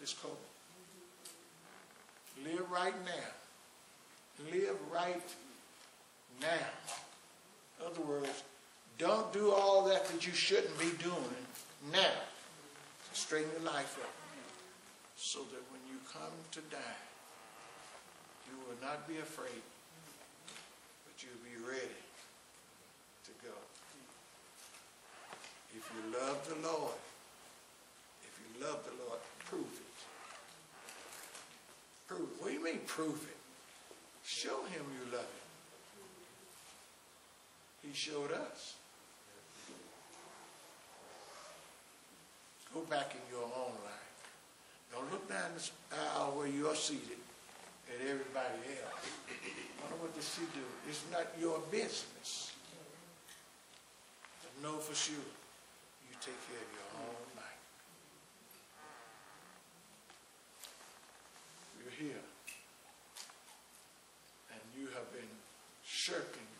this COVID. Live right now. Live right now. In other words, don't do all that that you shouldn't be doing now. Straighten your life up so that when you come to die, you will not be afraid, but you'll be ready to go. If you love the Lord, if you love the Lord, prove it. Prove it. What do you mean prove it? Show him you love him. He showed us. Go back in your own life. Don't look down the aisle where you're seated at everybody else. I wonder what does she do? It's not your business. But know for sure, you take care of your own life. You're here. And you have been shirking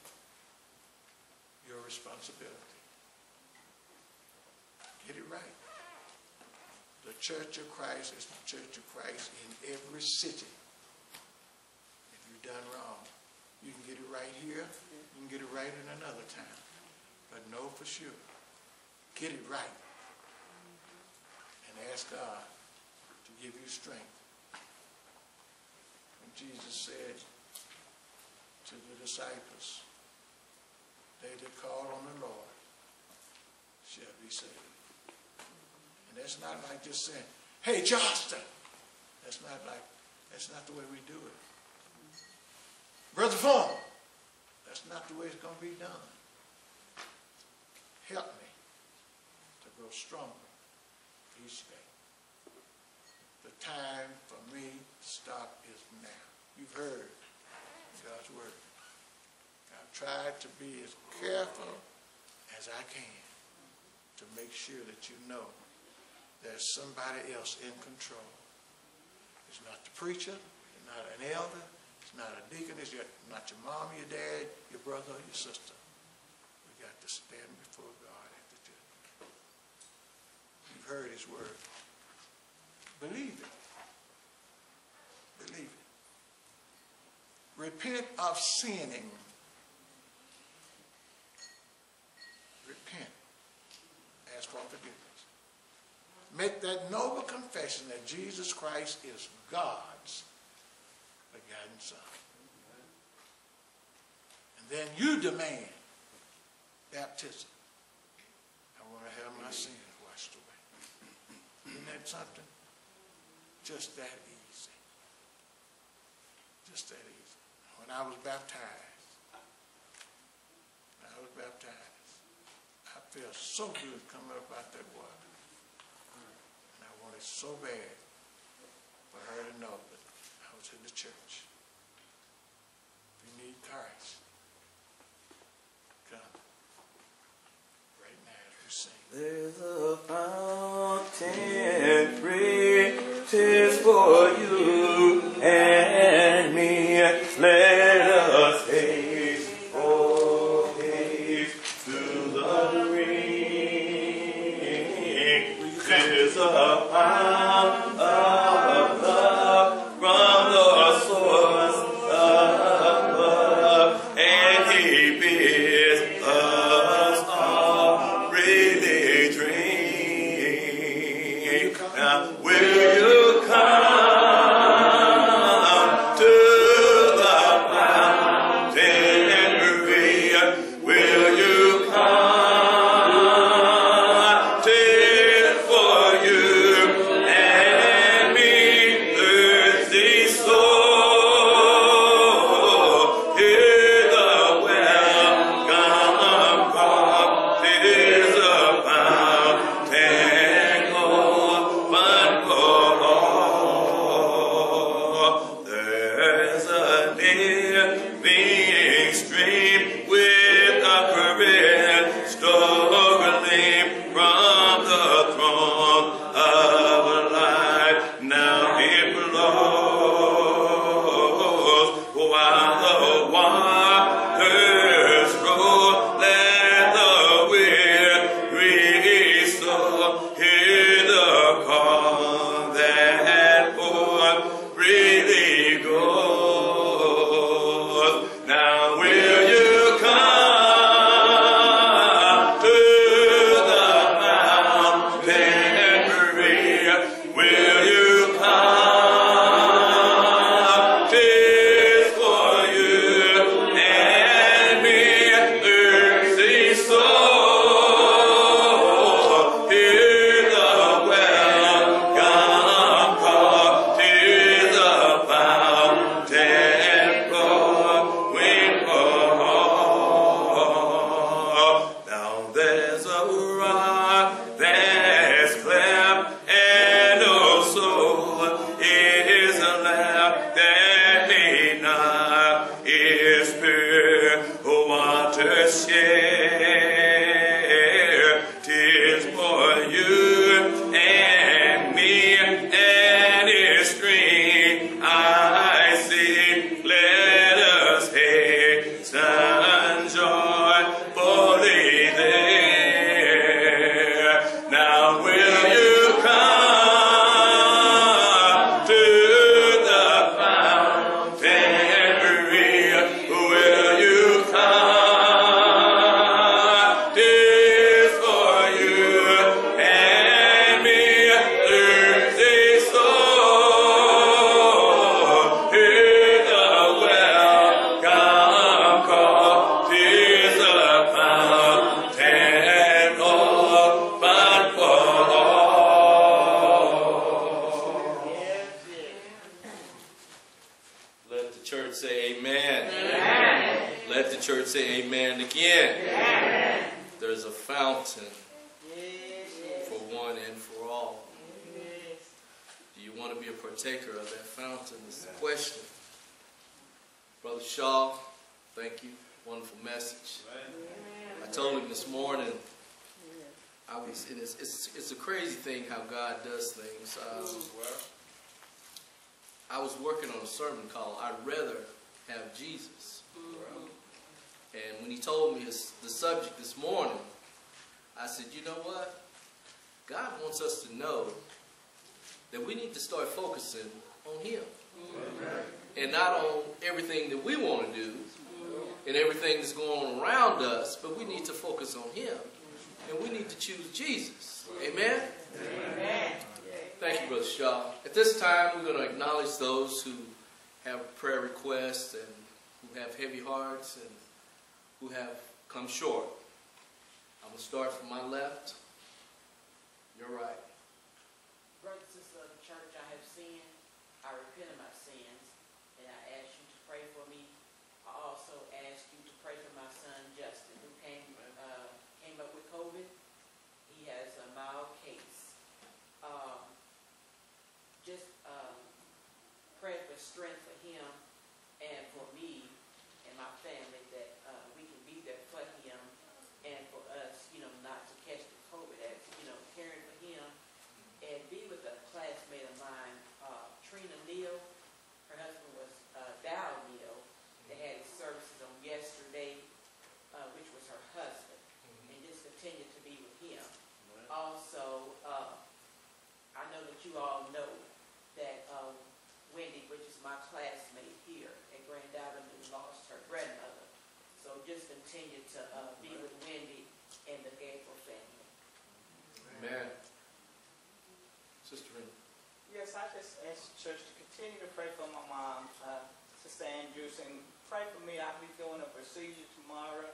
your responsibility. Get it right. Church of Christ is the Church of Christ in every city. If you've done wrong, you can get it right here, you can get it right in another time. But know for sure, get it right. And ask God to give you strength. And Jesus said to the disciples, they that call on the Lord shall be saved. And that's not like just saying, hey, Johnston. That's not like, that's not the way we do it. Brother Vaughn. That's not the way it's going to be done. Help me to grow stronger each day. The time for me to stop is now. You've heard God's word. I've tried to be as careful as I can to make sure that you know there's somebody else in control. It's not the preacher, it's not an elder, it's not a deacon, it's not your mom, your dad, your brother, or your sister. We got to stand before God at the. You've heard his word. Believe it. Believe it. Repent of sinning. Repent. Ask for forgiveness. Make that noble confession that Jesus Christ is God's begotten Son. And then you demand baptism. I want to have my sins washed away. Isn't that something? Just that easy. Just that easy. When I was baptized, I was baptized, I felt so good coming up out that water. Wanted so bad for her to know that I was in the church. If you need come. Right now as we sing. There's a fountain free, for you and me. Let fountain? Is the question. Brother Shaw, thank you. Wonderful message. I told him this morning. I was. and It's, it's, it's a crazy thing how God does things. Um, I was working on a sermon called "I'd Rather Have Jesus," and when he told me his, the subject this morning, I said, "You know what? God wants us to know that we need to start focusing on Him, and not on everything that we want to do and everything that's going on around us, but we need to focus on Him, and we need to choose Jesus. Amen." Thank you, Brother Shaw. At this time, we're going to acknowledge those who have prayer requests and who have heavy hearts and who have come short. I'm going to start from my left. You're right. Brothers and sisters of the church, I have sinned. I repent of my sins, and I ask you to pray for me. I also ask you to pray for my son Justin, who came, uh, came up with COVID. He has a mild case. Um, just, um, strength for him and for me and my family that, uh, we can be there for him and for us, you know, not to catch the COVID as, you know, caring for him and be with a classmate of mine, uh, Trina Neal. Her husband was uh, Dow Neal. They had his services on yesterday, uh, which was her husband, and just continue to be with him. Also, uh, I know that you all know that uh, Wendy, my classmate here at Grand Avenue, lost her grandmother. So just continue to uh, be with Wendy and the Gabriel family. Amen. Sister Rena. Yes, I just ask the church to continue to pray for my mom, uh, Sister Andrews, and pray for me. I'll be doing a procedure tomorrow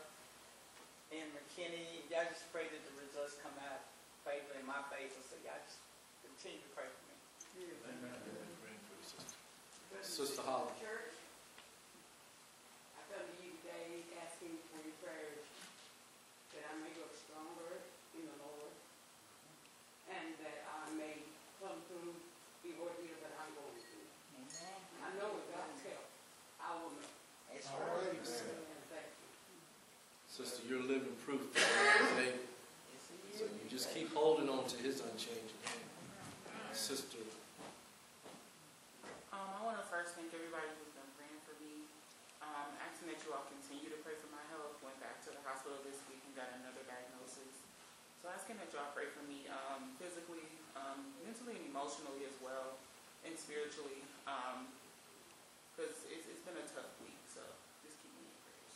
in McKinney. Y'all just pray that the results come out favor in my favor, so y'all just continue to pray for me. Sister Holly. Church, I come to you today asking for your prayers that I may grow stronger in the Lord and that I may come through the ordeal that I'm going through. I know with God's help, I will make. That's All right. right, man. And thank you. Sister, you're living proof that God is able. So you just keep holding on to his unchanging hand. Sister, Um, I want to first thank everybody who's been praying for me. Um, asking that you all continue to pray for my health. Went back to the hospital this week and got another diagnosis. So asking that y'all pray for me um, physically, um, mentally, and emotionally as well, and spiritually. Because it's, it's been a tough week. So just keep me in prayers.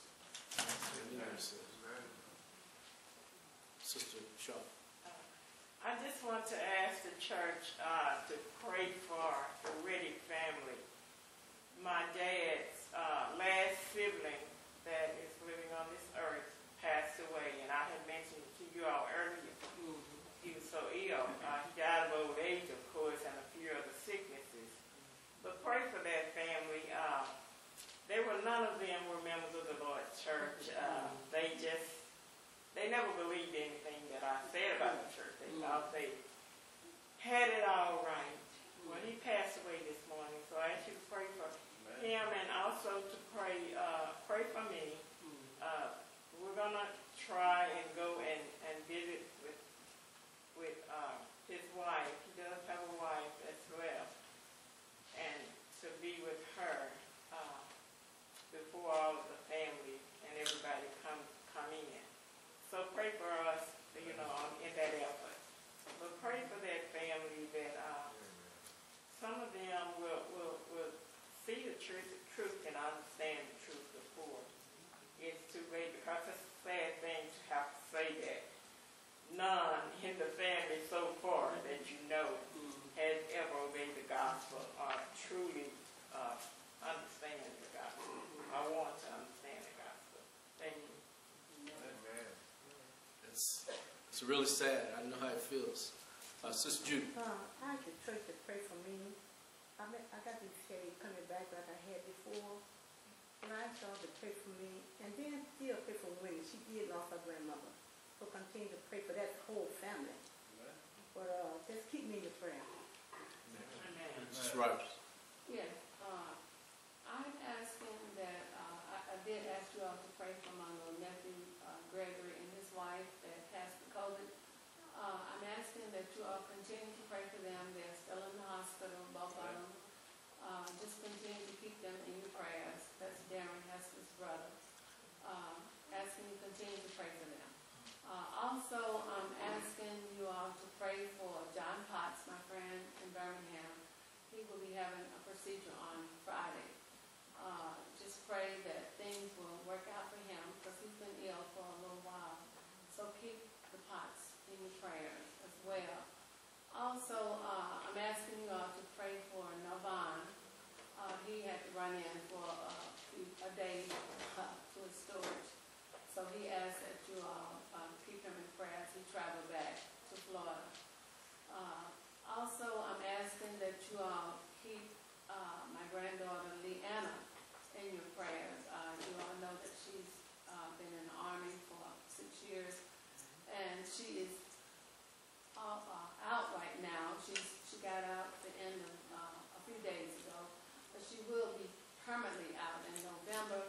Sister Shaw. I just want to ask the church uh, to pray for the Riddick family. My dad's uh, last sibling that is living on this earth passed away, and I had mentioned it to you all earlier. He was so ill. Uh, he died of old age, of course, and a few other sicknesses. But pray for that family. Uh, they were none of them were members of the Lord's church. Uh, they just they never believed anything that I said about the church. They thought they had it all right. Well, he passed away this morning, so I ask you to pray him and also to pray uh, pray for me. Uh, we're gonna try and go and, and visit with with uh, his wife. He does have a wife as well, and to be with her uh, before all of the family and everybody come come in. So pray for us, you know, in that effort. But pray for that family that uh, some of them will, will see the truth, the truth and understand the truth before it's too late because it's a sad thing to have to say that. None in the family so far that you know has ever obeyed the gospel or truly uh, understand the gospel. I want to understand the gospel. Thank you. It's, it's really sad. I know how it feels. Uh, Sister Judy. Uh, I ask the church to pray for me. I mean, I got this headache coming back like I had before. And I asked y'all to pray for me. And then still pray for Wendy. She did lost her grandmother. So continue to pray for that whole family. But uh, just keep me in your prayer. Amen. Sister Rogers. Yes, uh, I'm asking that, uh, I, I did ask you all to pray for my little nephew, uh, Gregory, and his wife that passed the COVID. Asking that you all continue to pray for them. They're still in the hospital, both of them. Uh, just continue to keep them in your prayers. That's Darren Hester's brother. Uh, asking you continue to pray for them. Uh, also, I'm asking you all to pray for John Potts, my friend in Birmingham. He will be having a procedure on Friday. Uh, just pray that things will work out for him because he's been ill for a little while. So keep the Potts in your well. Also, uh, I'm asking you all to pray for Navan. Uh, he had to run in for uh, a day uh, to his storage. So he asked that you all um, keep him in prayer as he traveled back to Florida. Uh, Also, I'm asking that you all keep uh, my granddaughter Leanna in your prayers. Uh, You all know that she's uh, been in the Army for six years, and she is uh, uh, out right now. She's, she got out at the end of, uh, a few days ago, but she will be permanently out in November,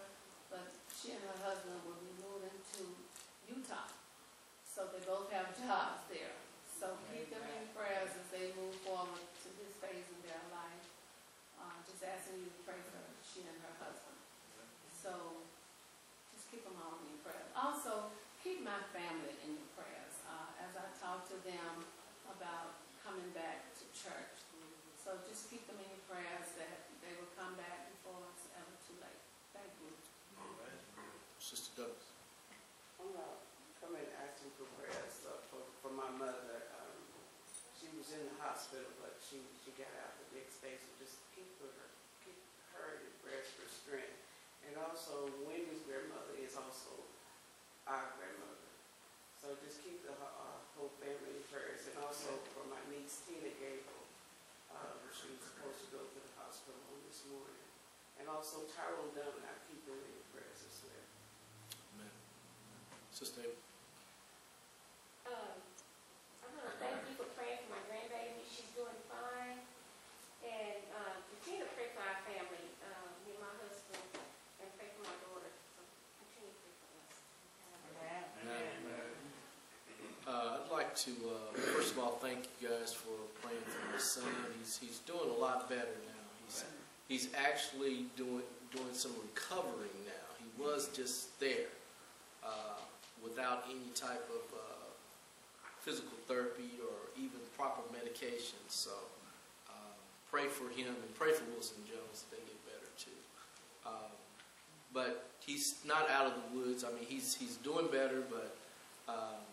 but she and her husband will be moving to Utah. So they both have jobs there. So keep them in prayers as they move forward to this phase of their life. Uh, just asking you to pray for she and her husband. So just keep them all in your prayers. Also, keep my family in your prayers uh, as I talk to them about coming back to church. So just keep them in your prayers that they will come back before it's ever too late. Thank you. Sister Douglas. I'm uh, coming asking for prayers uh, for, for my mother. Um, she was in the hospital, but she, she got out the next day, so just keep her, keep her in prayers for strength. And also, Wendy's grandmother is also our grandmother. So just keep the uh, whole family in prayers. And also for my niece Tina Gable, uh, she was supposed to go to the hospital on this morning. And also Tyrone Dunn, I keep them in prayers as well. Amen. Sister Amy. Um, I want to thank you for praying for my grandbaby. She's doing fine. And um, continue to pray for our family, um, me and my husband, and pray for my daughter. So continue to pray for us. Uh, I'd like to, uh, first of all, thank you guys for He's, he's doing a lot better now. He's, he's actually doing, doing some recovering now. He was just there, uh, without any type of, uh, physical therapy or even proper medication. So, uh, pray for him and pray for Wilson Jones that they get better too. Um, but he's not out of the woods. I mean, he's, he's doing better, but, um,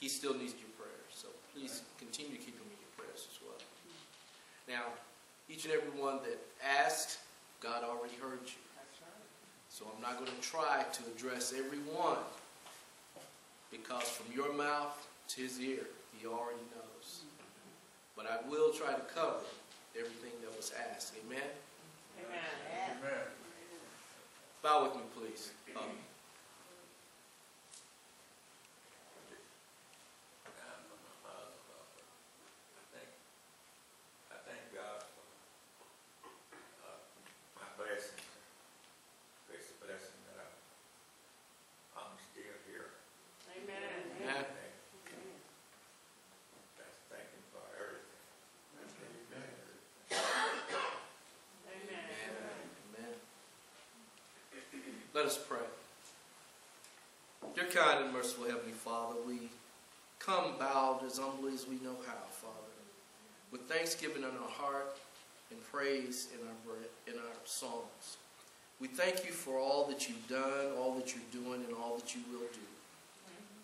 he still needs your prayers. So please continue to keep him in your prayers as well. Now, each and every one that asked, God already heard you. So I'm not going to try to address every one because from your mouth to his ear, he already knows. But I will try to cover everything that was asked. Amen? Amen. Amen. Bow with me, please. Um, I thank, I thank God for, uh, my blessing, grace and blessing that I, I'm still here. Amen. Amen. Just thank Him for everything. Amen. Amen. Let us pray. Dear kind and merciful Heavenly Father, we come bowed as humbly as we know how, Father, with thanksgiving in our heart and praise in our in our songs. We thank you for all that you've done, all that you're doing, and all that you will do.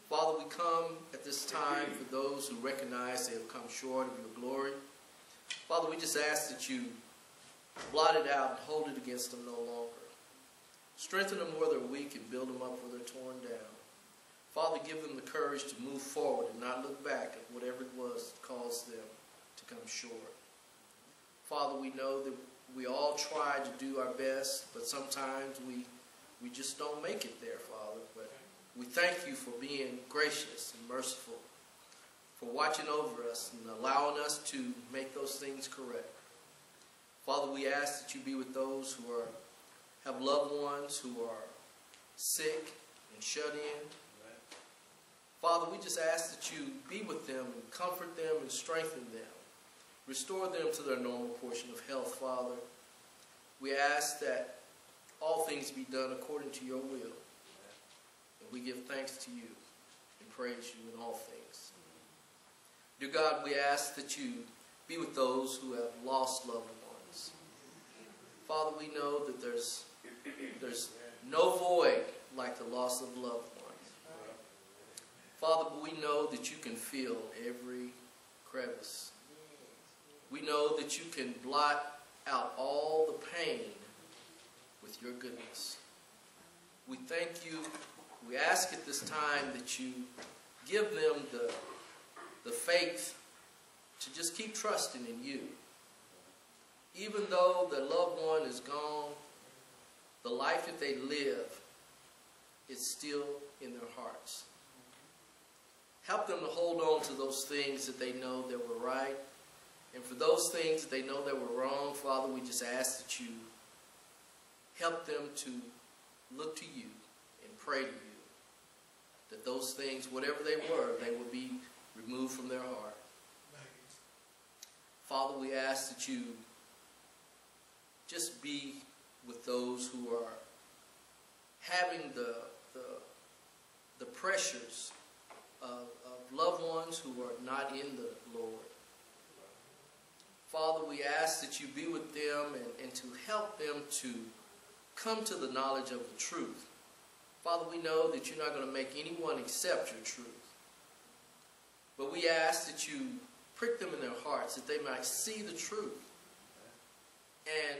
Father, we come at this time for those who recognize they have come short of your glory. Father, we just ask that you blot it out and hold it against them no longer. Strengthen them where they're weak and build them up where they're torn down. Father, give them the courage to move forward and not look back at whatever it was that caused them to come short. Father, we know that we all try to do our best, but sometimes we, we just don't make it there, Father. But we thank you for being gracious and merciful, for watching over us and allowing us to make those things correct. Father, we ask that you be with those who are have loved ones who are sick and shut in. Father, we just ask that you be with them and comfort them and strengthen them. Restore them to their normal portion of health, Father. We ask that all things be done according to your will. And we give thanks to you and praise you in all things. Dear God, we ask that you be with those who have lost loved ones. Father, we know that there's, there's no void like the loss of loved ones. Father, we know that you can fill every crevice. We know that you can blot out all the pain with your goodness. We thank you. We ask at this time that you give them the, the faith to just keep trusting in you. Even though their loved one is gone, the life that they live is still in their hearts. Help them to hold on to those things that they know that were right. And for those things that they know that were wrong, Father, we just ask that you help them to look to you and pray to you. That those things, whatever they were, they will be removed from their heart. Father, we ask that you just be with those who are having the, the, the pressures of, of loved ones who are not in the Lord. Father, we ask that you be with them and, and to help them to come to the knowledge of the truth. Father, we know that you're not going to make anyone accept your truth. But we ask that you prick them in their hearts that they might see the truth and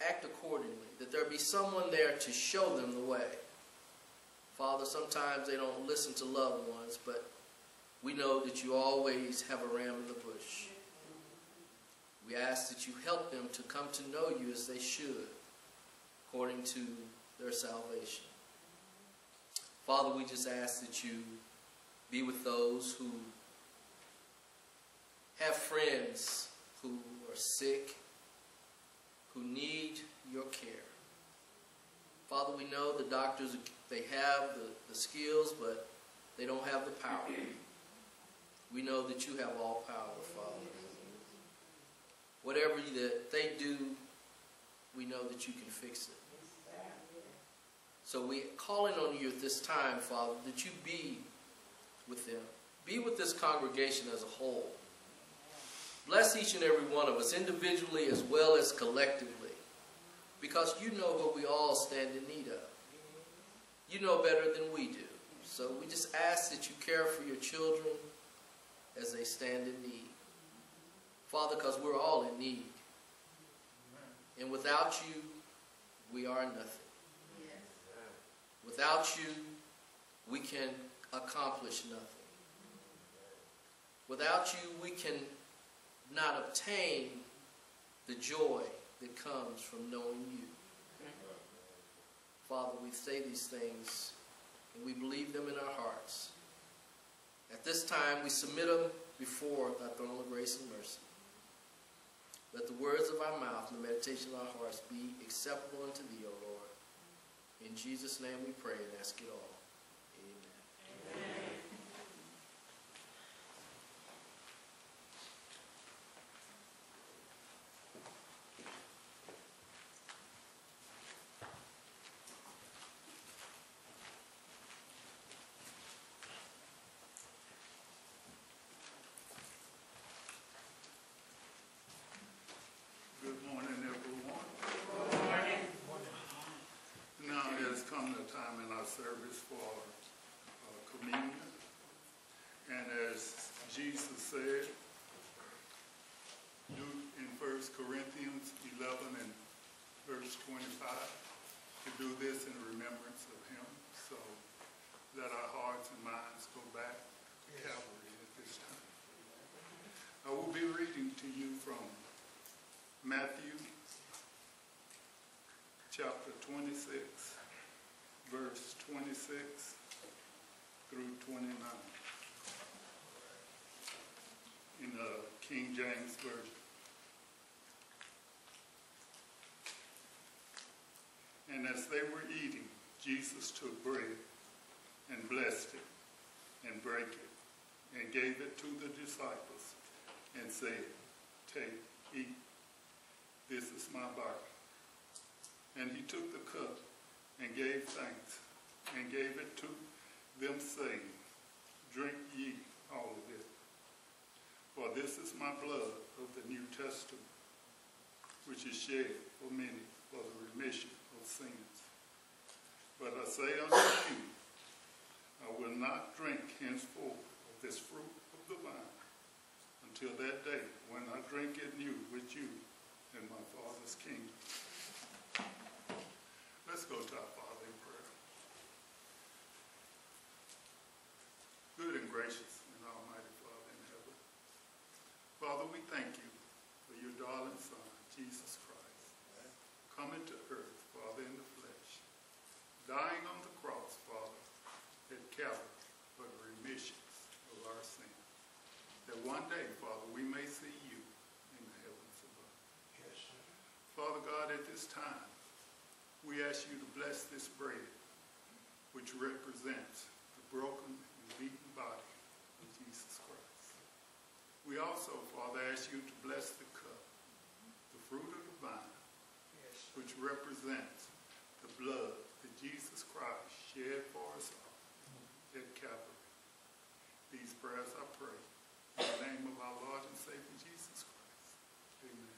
act accordingly, that there be someone there to show them the way. Father, sometimes they don't listen to loved ones, but we know that you always have a ram in the bush. We ask that you help them to come to know you as they should, according to their salvation. Father, we just ask that you be with those who have friends who are sick, who need your care. Father, we know the doctors, they have the, the skills, but they don't have the power. We know that you have all power, Father. Whatever that they do, we know that you can fix it. So we calling on you at this time, Father, that you be with them. Be with this congregation as a whole. Bless each and every one of us, individually as well as collectively, because you know what we all stand in need of. You know better than we do. So we just ask that you care for your children as they stand in need. Father, because we're all in need. And without you, we are nothing. Without you, we can accomplish nothing. Without you, we can not obtain the joy that comes from knowing you. Father, we say these things and we believe them in our hearts. At this time, we submit them before thy throne of grace and mercy. Let the words of our mouth and the meditation of our hearts be acceptable unto thee, O Lord. In Jesus' name we pray and ask it all. Amen. Amen. Good morning, everyone. Now it has come the time in our service for uh, communion. And as Jesus said, do in 1 Corinthians 11 and verse 25, to do this in remembrance of him. So let our hearts and minds go back to Calvary at this time. I will be reading to you from Matthew chapter 26, verse 26 through 29 in the King James Version. And as they were eating, Jesus took bread and blessed it and brake it and gave it to the disciples and said, Take, eat. This is my body. And he took the cup and gave thanks and gave it to them, saying, Drink ye all of it. For this is my blood of the New Testament, which is shed for many for the remission sins. But I say unto you, I will not drink henceforth of this fruit of the vine until that day when I drink it new with you in my Father's kingdom. Let's go to our Father in prayer. Good and gracious and almighty Father in heaven. Father, we thank you for your darling Son, Jesus Christ, coming to earth, Father, in the flesh, dying on the cross, Father, at Calvary for the remissions of our sin. That one day, Father, we may see you in the heavens above. Yes, sir. Father God, at this time, we ask you to bless this bread, which represents the broken and beaten body of Jesus Christ. We also, Father, ask you to bless the cup, the fruit of the vine, Yes. which represents the blood that Jesus Christ shed for us all at Calvary. These prayers I pray in the name of our Lord and Savior Jesus Christ. Amen.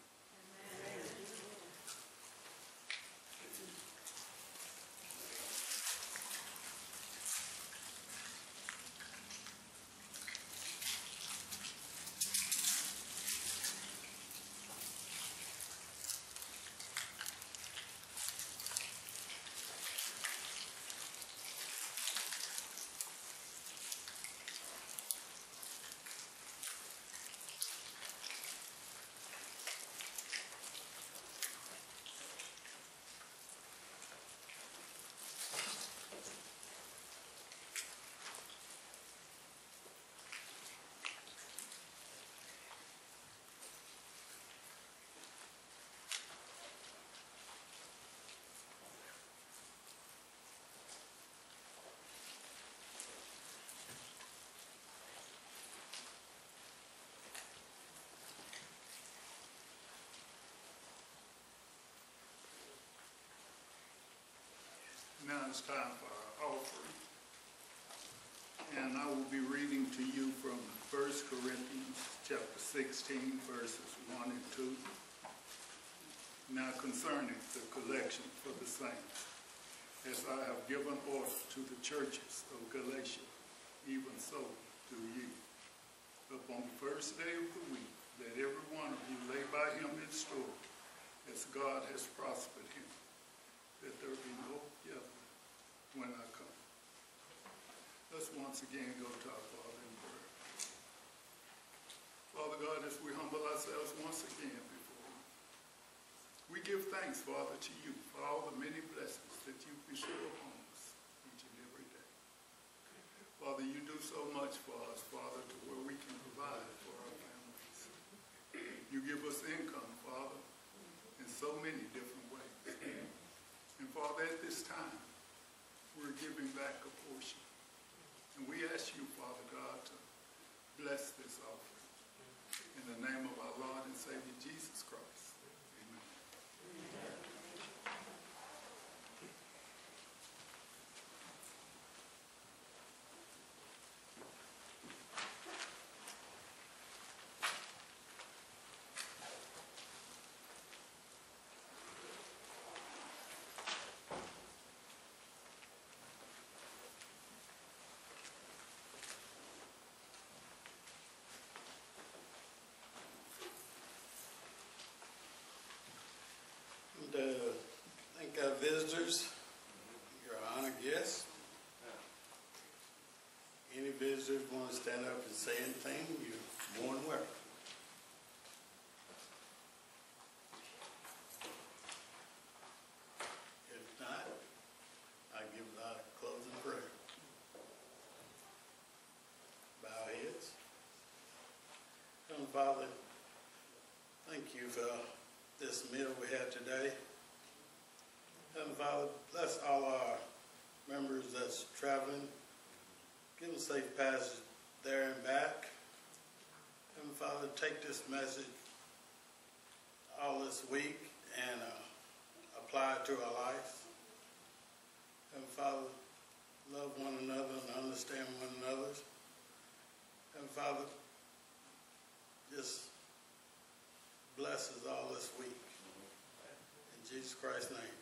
It's time for our offering. And I will be reading to you from 1 Corinthians chapter 16, verses 1 and 2. Now concerning the collection for the saints, as I have given order to the churches of Galatia, even so do ye. Upon the first day of the week, let every one of you lay by him in store, as God has prospered him, that there be no when I come. Let's once again go to our Father in prayer. Father God, as we humble ourselves once again before you, we give thanks, Father, to you for all the many blessings that you bestow upon us each and every day. Father, you do so much for us, Father, to where we can provide for our families. You give us income, Father, in so many different ways. And Father, at this time, we're giving back a portion. And we ask you, Father God, to bless this offering. In the name of our Lord and Savior Jesus Christ. Amen. And, uh, thank our visitors, your honor guests. Any visitors want to stand up and say anything, you're more than welcome. If not, I give our closing prayer. Bow heads. Heavenly Father, thank you for this meal we had today. Heavenly Father, bless all our members that's traveling. Give them safe passage there and back. Heavenly Father, take this message all this week and uh, apply it to our life. And Father, love one another and understand one another. And Father, just bless us all this week. In Jesus Christ's name,